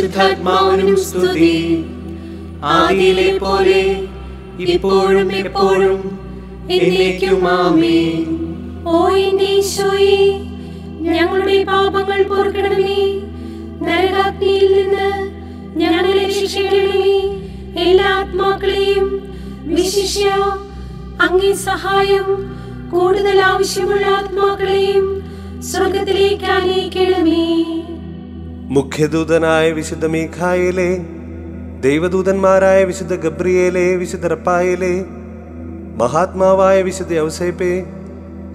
പരിശുദ്ധാത്മാവിനും സ്തുതി. ആദിയിലെ പോലെ ഇപ്പോഴും എപ്പോഴും എന്നേക്കും ആമേൻ. ഓ എന്റെ ഈശോയെ ഞങ്ങളുടെ പാപങ്ങൾ പൊറുക്കണമേ. നരകാഗ്നിയിൽ നിന്ന് ഞങ്ങളെ രക്ഷിക്കണമേ എല്ലാ ആത്മാക്കളെയും വിശിഷ്യ അങ്ങേ സഹായം കൂടുതൽ ആവശ്യമുള്ള ആത്മാക്കളെയും സ്വർഗത്തിലേക്ക് അനയിക്കണമേ മുഖ്യദൂതനായ വിശുദ്ധ മീഖായിലെ ദൈവദൂതന്മാരായ വിശുദ്ധ ഗബ്രിയേലെ വിശുദ്ധ റപ്പായിലെ മഹാത്മാവായ വിശുദ്ധ ഔസേപ്പെ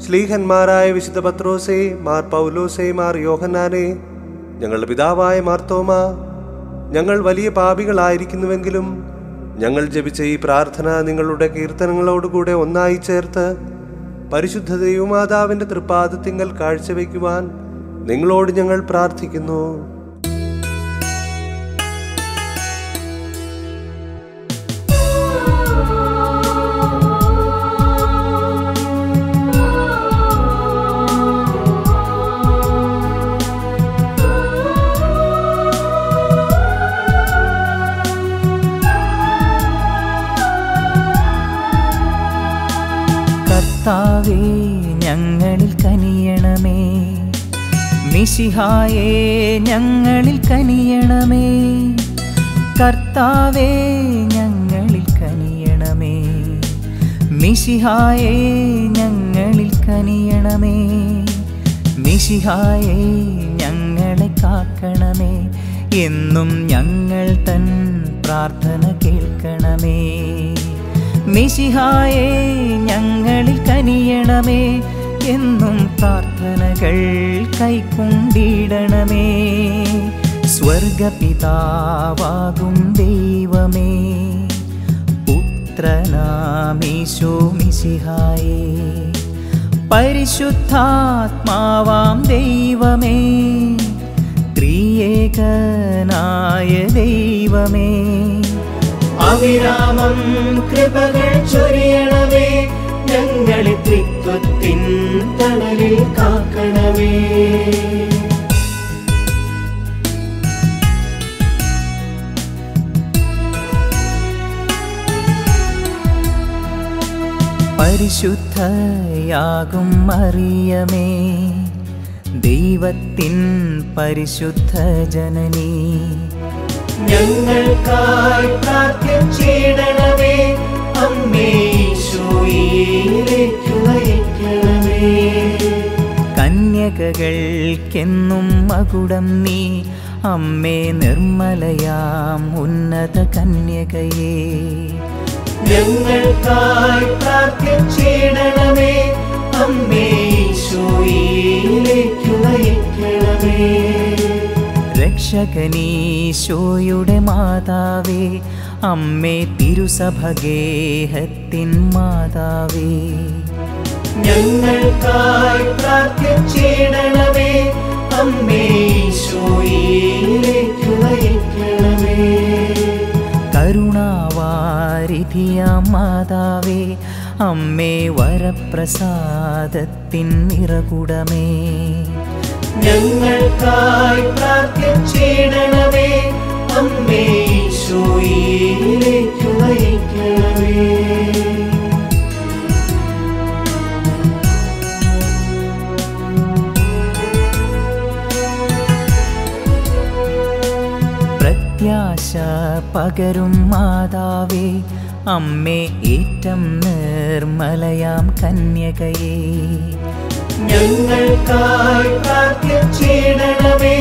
ശ്ലീഹന്മാരായ വിശുദ്ധ പത്രോസെ മാർ പൗലോസെ മാർ യോഹന്നാനെ ഞങ്ങളുടെ പിതാവായ മാർത്തോമ ഞങ്ങൾ വലിയ പാപികളായിരിക്കുന്നുവെങ്കിലും ഞങ്ങൾ ജപിച്ച ഈ പ്രാർത്ഥന നിങ്ങളുടെ കീർത്തനങ്ങളോടുകൂടെ ഒന്നായി ചേർത്ത് പരിശുദ്ധ ദൈവമാതാവിന്റെ തൃപ്പാദത്തിങ്കൽ കാഴ്ചവെക്കുവാൻ നിങ്ങളോട് ഞങ്ങൾ പ്രാർത്ഥിക്കുന്നു. മിശിഹായേ ഞങ്ങളിൽ കനിയണമേ. കർത്താവേ ഞങ്ങളിൽ കനിയണമേ. മിശിഹായേ ഞങ്ങളിൽ കനിയണമേ. മിശിഹായേ ഞങ്ങളെ കാക്കണമേ. എന്നും ഞങ്ങൾ തൻ പ്രാർത്ഥന കേൾക്കണമേ. മിശിഹായേ ഞങ്ങളിൽ കനിയണമേ. എന്നും പ്രാർത്ഥനകൾ കൈക്കൊണ്ടിടണമേ. സ്വർഗപിതാവാകും ദൈവമേ. പുത്രനാമീശോ മിശിഹായേ. പരിശുദ്ധാത്മാവാം ദൈവമേ. ത്രിയേകനായ ദൈവമേ. അവിരാമം കൃപകൾ ചൊരിയണമേ. ഞങ്ങളെ ത്രിത്വത്തിൻ തണലിൽ കാക്കണമേ. പരിശുദ്ധയാകും മറിയമേ ദൈവത്തിൻ പരിശുദ്ധ ജനനീ. ഞങ്ങൾക്കായി പ്രാർത്ഥിച്ചിടണമേ അമ്മേ. നയിക്കണമേ കന്യകകൾക്കെന്നും മകുടം നീ അമ്മേ നിർമ്മലയാം ഉന്നത കന്യകയേ. ഞങ്ങൾക്കായി പ്രാർത്ഥിച്ചിടണമേ അമ്മേ ഈശോയിലേക്ക് നയിക്കണമേ രക്ഷകനീശോയുടെ മാതാവേ അമ്മേ തിരുസഭഗേഹത്തിൻ മാതാവേ. ഞങ്ങൾക്കായി പ്രാർത്ഥിച്ചിടണമേ. അമ്മേ ഈശോയിലേക്ക് നയിക്കണമേ. കരുണാവാരിധിയാം മാതാവേ അമ്മേ വരപ്രസാദത്തിൻ നിറകുടമേ. ഞങ്ങൾക്കായി പ്രാർത്ഥിച്ചിടണമേ. അമ്മേ ഈശോയിലേക്ക് നയിക്കണമേ. പ്രത്യാശ പകരും മാതാവേ അമ്മേ ഏറ്റം നിർമ്മലയാം കന്യകയെ. ഞങ്ങൾക്കായി പ്രാർത്ഥിച്ചിടണമേ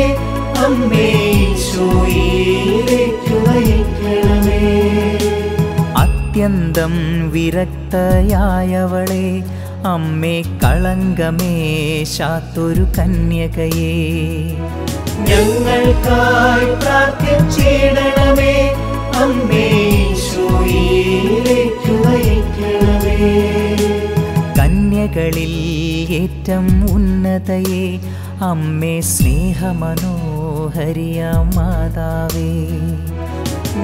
അമ്മേ ഈശോയിലേക്ക് അത്യന്തം വിരക്തയായവളെ. അമ്മേ കളങ്കമേ ശാത്തൊരു കന്യകയേ. ഞങ്ങൾക്കായി പ്രാർത്ഥിച്ചിടണമേ അമ്മേ കന്യകളിൽ ഏറ്റം ഉന്നതയെ. അമ്മേ സ്നേഹമനോഹരിയ മാതാവേ.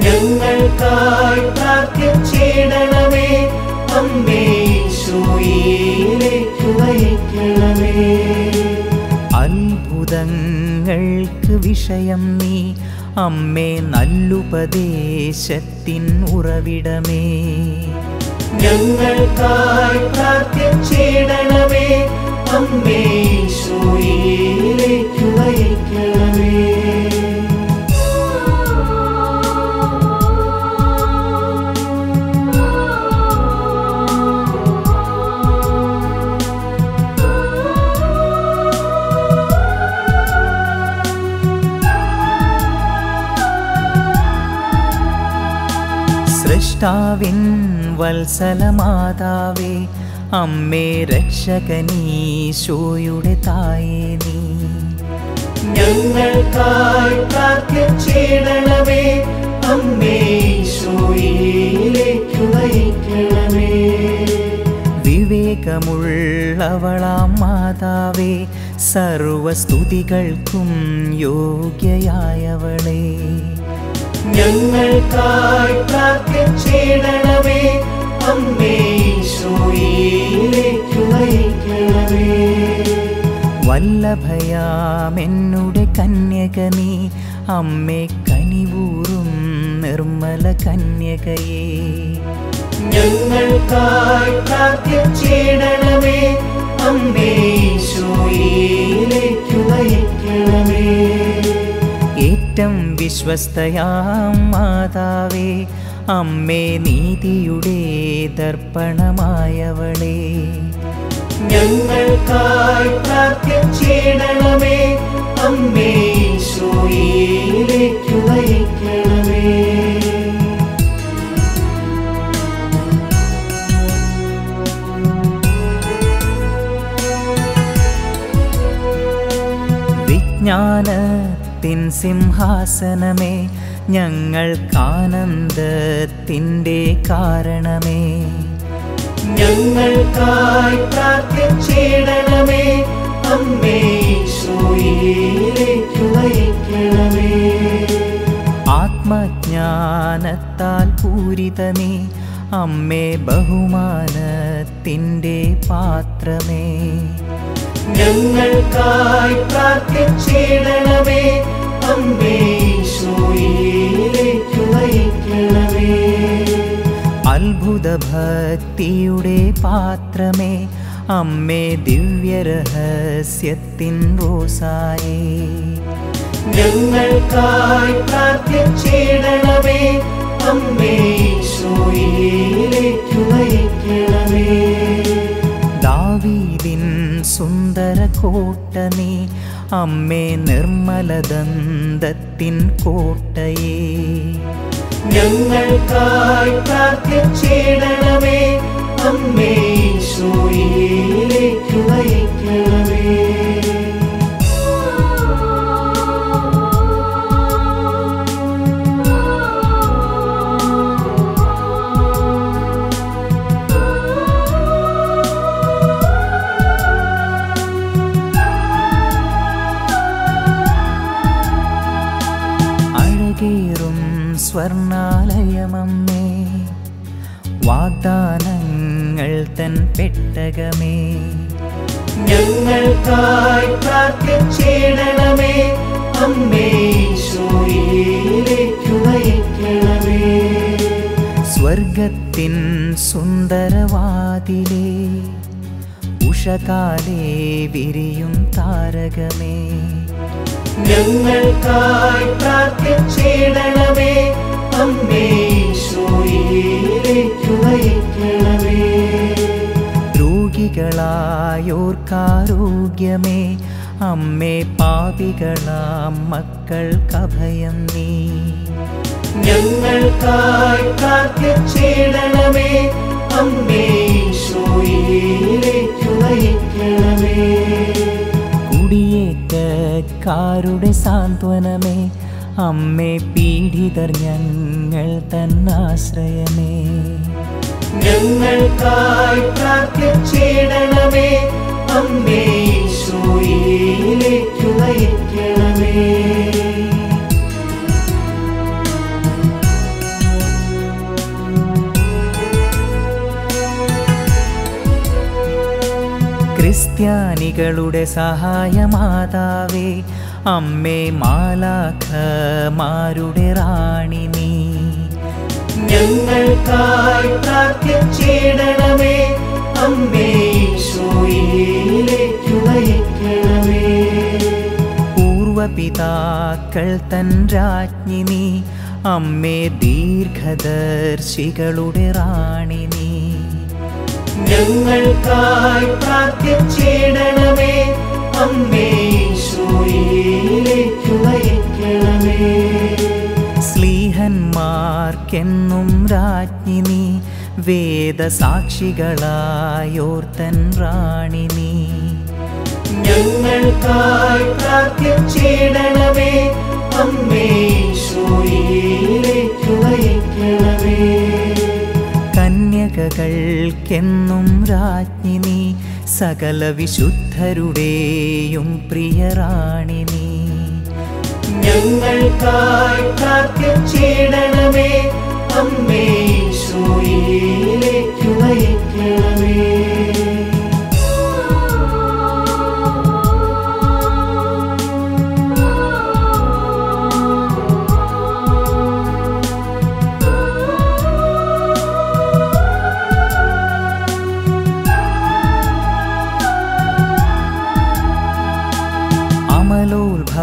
ഞങ്ങൾക്കായി പ്രാർത്ഥിച്ചിടണമേ അമ്മേ അത്ഭുതങ്ങൾക്ക് വിഷയം നീ. അമ്മേ നല്ലുപദേശത്തിൻ ഉറവിടമേ. ഞങ്ങൾക്കായി പ്രാർത്ഥിച്ചിടണമേ അമ്മേ ഈശോയിലേക്ക് നയിക്കണമേ സൃഷ്ടാവിൻ വത്സലമാതാവേ അമ്മേ രക്ഷകനീശോയുടെ തായേ നീ ഞങ്ങൾക്കായി പ്രാർത്ഥിച്ചിടണമേ അമ്മേ ഈശോയിലേക്ക് നയിക്കണമേ. വിവേകമുള്ളവളാം മാതാവേ സർവസ്തുതികൾക്കും യോഗ്യയായവളേ. ഞങ്ങൾക്കായി പ്രാർത്ഥിച്ചിടണമേ. അമ്മേ ഈശോയിലേക്ക് നയിക്കണമേ. വല്ലഭയാമെന്നുടെ കന്യക നീ അമ്മേ കനിവൂറും നിർമ്മല കന്യകയെ. ഞങ്ങൾക്കായി പ്രാർത്ഥിച്ചിടണമേ. അമ്മേ ഈശോയിലേക്ക് നയിക്കണമേ. ഏറ്റം വിശ്വസ്തയാം മാതാവേ. അമ്മേ നീതിയുടെ ദർപ്പണമായവളേ. ഞങ്ങൾക്കായി പ്രാർത്ഥിച്ചിടണമേ അമ്മേ ഈശോയിലേക്ക് നയിക്കണമേ. വിജ്ഞാനത്തിൻ സിംഹാസനമേ ഞങ്ങൾക്കാനന്ദത്തിന്റെ കാരണമേ. ഞങ്ങൾക്കായി പ്രാർത്ഥിച്ചിടണമേ അമ്മേ ഈശോയിലേക്ക് നയിക്കണമേ. ആത്മജ്ഞാനത്താൽ പൂരിതമേ അമ്മേ ബഹുമാനത്തിന്റെ പാത്രമേ. ഞങ്ങൾക്കായി പ്രാർത്ഥിച്ചിടണമേ അമ്മേ ഈശോയിലേക്ക് നയിക്കണമേ അത്ഭുത ഭക്തിയുടെ പാത്രമേ അമ്മേ ദിവ്യരഹസ്യത്തിൻ റോസായേ ഞങ്ങൾക്കായി പ്രാർത്ഥിച്ചിടണമേ അമ്മേ ഈശോയിലേക്ക് നയിക്കണമേ ദാവീദിൻ സുന്ദര കോട്ടനേ അമ്മേ നിർമ്മലദന്തത്തിൻ കോട്ടയേ. ഞങ്ങൾക്കായി പ്രാർത്ഥിച്ചിടണമേ അമ്മേ ഈശോയിലേക്ക് നയിക്കണമേ സ്വർഗത്തിൻ സുന്ദരവാതിലേ ഉഷകാലേ വിരിയും താരകമേ. ഞങ്ങൾക്കായി പ്രാർത്ഥിച്ചിടണമേ അമ്മേ ഈശോയിലേക്ക് നയിക്കണമേ. രോഗികളായോർക്കാരോഗ്യമേ അമ്മേ പാപികളാം മക്കൾക്കഭയം നീ. ഞങ്ങൾക്കായി കാത്തിച്ചിടണമേ അമ്മേ ഈശോയിലേക്ക് നയിക്കണമേ. കുടിയേറ്റക്കാരുടെ സാന്ത്വനമേ. അമ്മേ പീഡിതർ ഞങ്ങൾ തന്നാശ്രയമേ. ഞങ്ങൾക്കായി പ്രാർത്ഥിച്ചിടണമേ അമ്മേ ഈശോയിലേക്ക് നയിക്കണമേ. ക്രിസ്ത്യാനികളുടെ സഹായമാതാവേ അമ്മേ മാലാഖമാരുടെ റാണി നീ. ഞങ്ങൾക്കായി പ്രാർത്ഥിച്ചിടണമേ അമ്മേ ഈശോയിലേക്ക് നയിക്കണമേ. പൂർവപിതാക്കൾ തൻ രാജ്ഞി നീ അമ്മേ ദീർഘദർശികളുടെ റാണി നീ. ഞങ്ങൾക്കായി പ്രാർത്ഥിച്ചിടണമേ. അമ്മേ ഈശോയിലേക്ക് നയിക്കണമേ. സ്ലീഹന്മാർക്കെന്നും രാജ്ഞി നീ വേദസാക്ഷികളായോർത്തൻ റാണി നീ. ഞങ്ങൾക്കായി പ്രാർത്ഥിച്ചിടണമേ. അമ്മേ ഈശോയിലേക്ക് നയിക്കണമേ. കന്യകകൾക്കെന്നും രാജ്ഞി നീ സകല വിശുദ്ധരുടെയും പ്രിയറാണി നീ ഞങ്ങൾക്കായി അമ്മേ ഈശോയിലേക്ക് നയിക്കണമേ.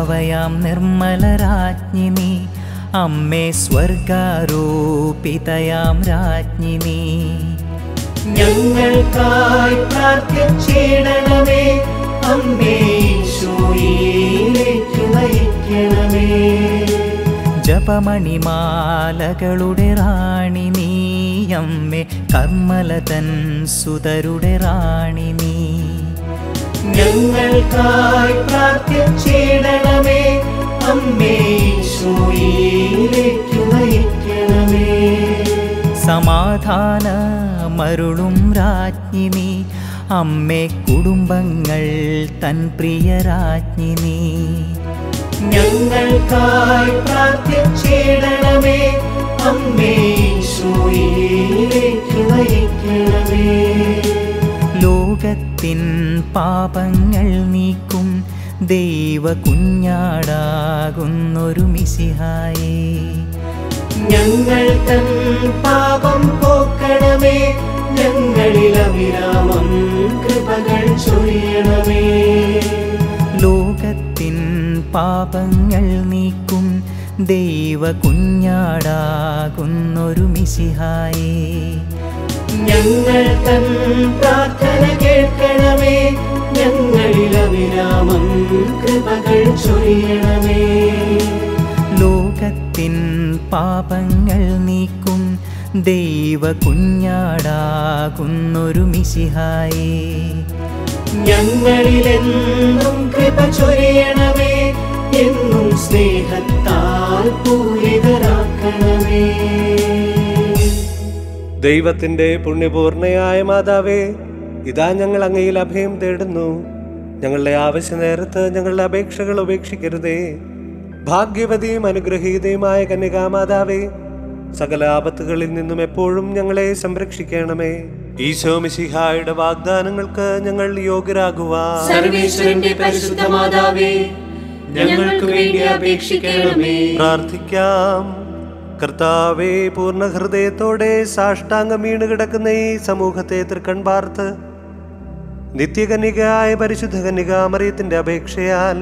അമലോത്ഭവയാം നിർമ്മലരാജ്ഞി നീ. അമ്മേ സ്വർഗാരോപിതയാം രാജ്ഞി നീ. ഞങ്ങൾക്കായി പ്രാർത്ഥിച്ചിടണമേ. അമ്മേ നയിക്കണമേ ജപമണിമാലകളുടെ റാണി നീ. അമ്മേ കർമ്മലതൻ സുതരുടെ റാണി നീ. ഞങ്ങൾക്കായി പ്രാർത്ഥിച്ചിടണമേ. അമ്മേ ഈശോയിലേക്ക് നയിക്കണമേ. സമാധാന മരുളും രാജ്ഞി നീ അമ്മേ കുടുംബങ്ങൾ തൻ പ്രിയ രാജ്ഞി നീ ഞങ്ങൾക്കായി പ്രാർത്ഥിച്ചിടണമേ. അമ്മേ ഈശോയിലേക്ക് നയിക്കണമേ. ലോകത്തിൻ പാപങ്ങൾ നീക്കും ദൈവ കുഞ്ഞാടാകുന്നൊരു മിസിഹായി ഞങ്ങൾ തൻ പാപം പോക്കണമേ ഞങ്ങളിൽ അവിരാമം കൃപകൾ ചൊരിയണമേ. ലോകത്തിൻ പാപങ്ങൾ നീക്കും ദൈവ കുഞ്ഞാടാകുന്നൊരു മിസിഹായേ ഞങ്ങൾ തൻ പ്രാർത്ഥന കേൾക്കണമേ. ഞങ്ങളിൽ അവിരാമം കൃപകൾ ചൊരിയണമേ. ലോകത്തിൻ പാപങ്ങൾ നീക്കും ദൈവ കുഞ്ഞാടാകുന്നൊരു മിശിഹായേ. ഞങ്ങളിലെന്നും കൃപ ചൊരിയണമേ. എന്നും സ്നേഹത്താൽ പൂരിതരാക്കണമേ. ദൈവത്തിന്റെ പുണ്യപൂർണയായ മാതാവേ ഇതാ ഞങ്ങൾ അങ്ങയിൽ അഭയം തേടുന്നു. ഞങ്ങളുടെ ആവശ്യ നേരത്ത് ഞങ്ങളുടെ അപേക്ഷകൾ ഉപേക്ഷിക്കരുതേ. ഭാഗ്യവതിയും അനുഗ്രഹീതയുമായ കന്യകാമാതാവേ സകല ആപത്തുകളിൽ നിന്നും എപ്പോഴും ഞങ്ങളെ സംരക്ഷിക്കണമേ. ഈശോ മിശിഹായുടെ വാഗ്ദാനങ്ങൾക്ക് ഞങ്ങൾ യോഗ്യരാകുവാൻ. സർവേശ്വരന്റെ പരിശുദ്ധ മാതാവേ ഞങ്ങൾക്ക് വേണ്ടി അപേക്ഷിക്കണമേ. പ്രാർത്ഥിക്കാം. കർത്താവെ പൂർണ ഹൃദയത്തോടെ സാഷ്ടാംഗം വീണ് കിടക്കുന്ന ഈ സമൂഹത്തെ തൃക്കൺ പാർത്ത് നിത്യകന്യകയായ പരിശുദ്ധ കന്യകാമറിയത്തിന്റെ അപേക്ഷയാൽ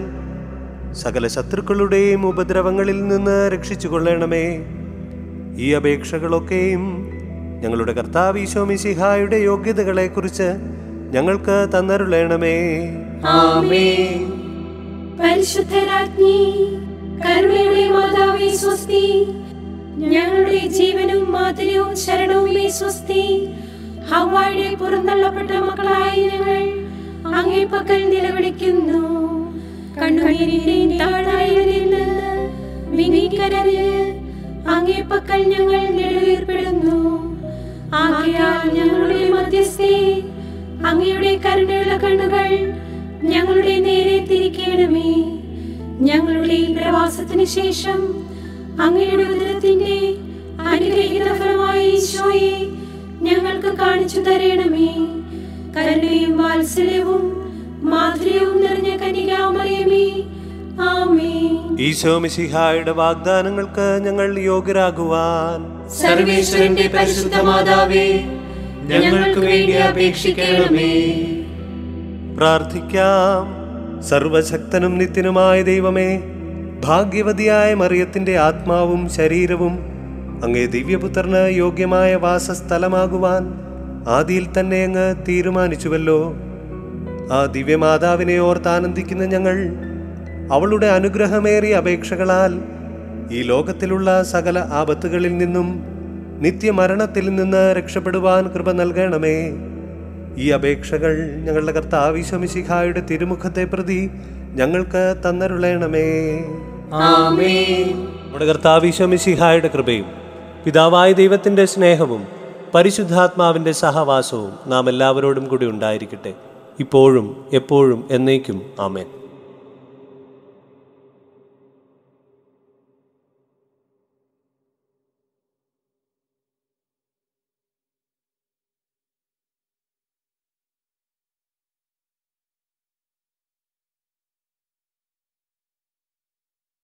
സകല ശത്രുക്കളുടെയും ഉപദ്രവങ്ങളിൽ നിന്ന് രക്ഷിച്ചു കൊള്ളണമേ ഈ അപേക്ഷകളൊക്കെയും ഞങ്ങളുടെ കർത്താവ് ഈശോ മിശിഹായുടെ യോഗ്യതകളെക്കുറിച്ച് ഞങ്ങൾക്ക് തന്നരുളേണമേ. പരിശുദ്ധരാജ്ഞി കരുണയുടെ മാതാവേ സ്വസ്തി ഞങ്ങളുടെ ജീവനും മാതിരിയും ശരണവുമേ സ്വസ്തി. ഹവായുടെ പുറന്തള്ളപ്പെട്ട മക്കളായ ഞങ്ങൾ അങ്ങേ പക്കൽ നിലവിളിക്കുന്നു. കണ്ണുനീരിന്റെയും താഴ്വരയിൽ നിന്ന് വിനീകരന് അങ്ങേ പക്കൽ ഞങ്ങൾ നെടുവീർപ്പെടുന്നു. ഞങ്ങളുടെ മധ്യസ്ഥേ അങ്ങയുടെ കരുണയുള്ള കണ്ണുകൾ ഞങ്ങളുടെ നേരെ തിരിക്കണമേ. ഞങ്ങളുടെ പ്രവാസത്തിന് ശേഷം അങ്ങയുടെ ഉദരത്തിന്റെ അനുഗ്രഹീത ഫലമായ ഈശോയെ ഞങ്ങൾക്ക് കാണിച്ചു തരണമേ. കരുണയും വാത്സല്യവും മാധുര്യവും നിറഞ്ഞ കനികാമറിയമേ ഈശോ മിശിഹായുടെ വാഗ്ദാനങ്ങൾക്ക് ഞങ്ങൾ യോഗ്യരാകുവാൻ. സർവേശ്വരന്റെ പരിശുദ്ധ മാതാവേ ഞങ്ങൾക്ക് വേണ്ടി അപേക്ഷിക്കണമേ. പ്രാർത്ഥിക്കാം. സർവശക്തനും നിത്യനുമായ ദൈവമേ ഭാഗ്യവതിയായ മറിയത്തിന്റെ ആത്മാവും ശരീരവും അങ്ങേ ദിവ്യപുത്രന് യോഗ്യമായ വാസസ്ഥലമാകുവാൻ ആദിയിൽ തന്നെ അങ്ങ് തീരുമാനിച്ചുവല്ലോ. ആ ദിവ്യമാതാവിനെ ഓർത്താനന്ദിക്കുന്ന ഞങ്ങൾ അവളുടെ അനുഗ്രഹമേറിയ അപേക്ഷകളാൽ ഈ ലോകത്തിലുള്ള സകല ആപത്തുകളിൽ നിന്നും നിത്യമരണത്തിൽ നിന്ന് രക്ഷപ്പെടുവാൻ കൃപ നൽകണമേ. ഈ അപേക്ഷകൾ ഞങ്ങളുടെ കർത്താവിശ്വമിശിഖായുടെ തിരുമുഖത്തെ പ്രതി ഞങ്ങൾക്ക് തന്നരുളണമേ. നമ്മുടെ കർത്താവിശ്വമിശിഹായുടെ കൃപയും പിതാവായ ദൈവത്തിന്റെ സ്നേഹവും പരിശുദ്ധാത്മാവിന്റെ സഹവാസവും നാം എല്ലാവരോടും കൂടി ഉണ്ടായിരിക്കട്ടെ. ഇപ്പോഴും എപ്പോഴും എന്നേക്കും. ആമേൻ.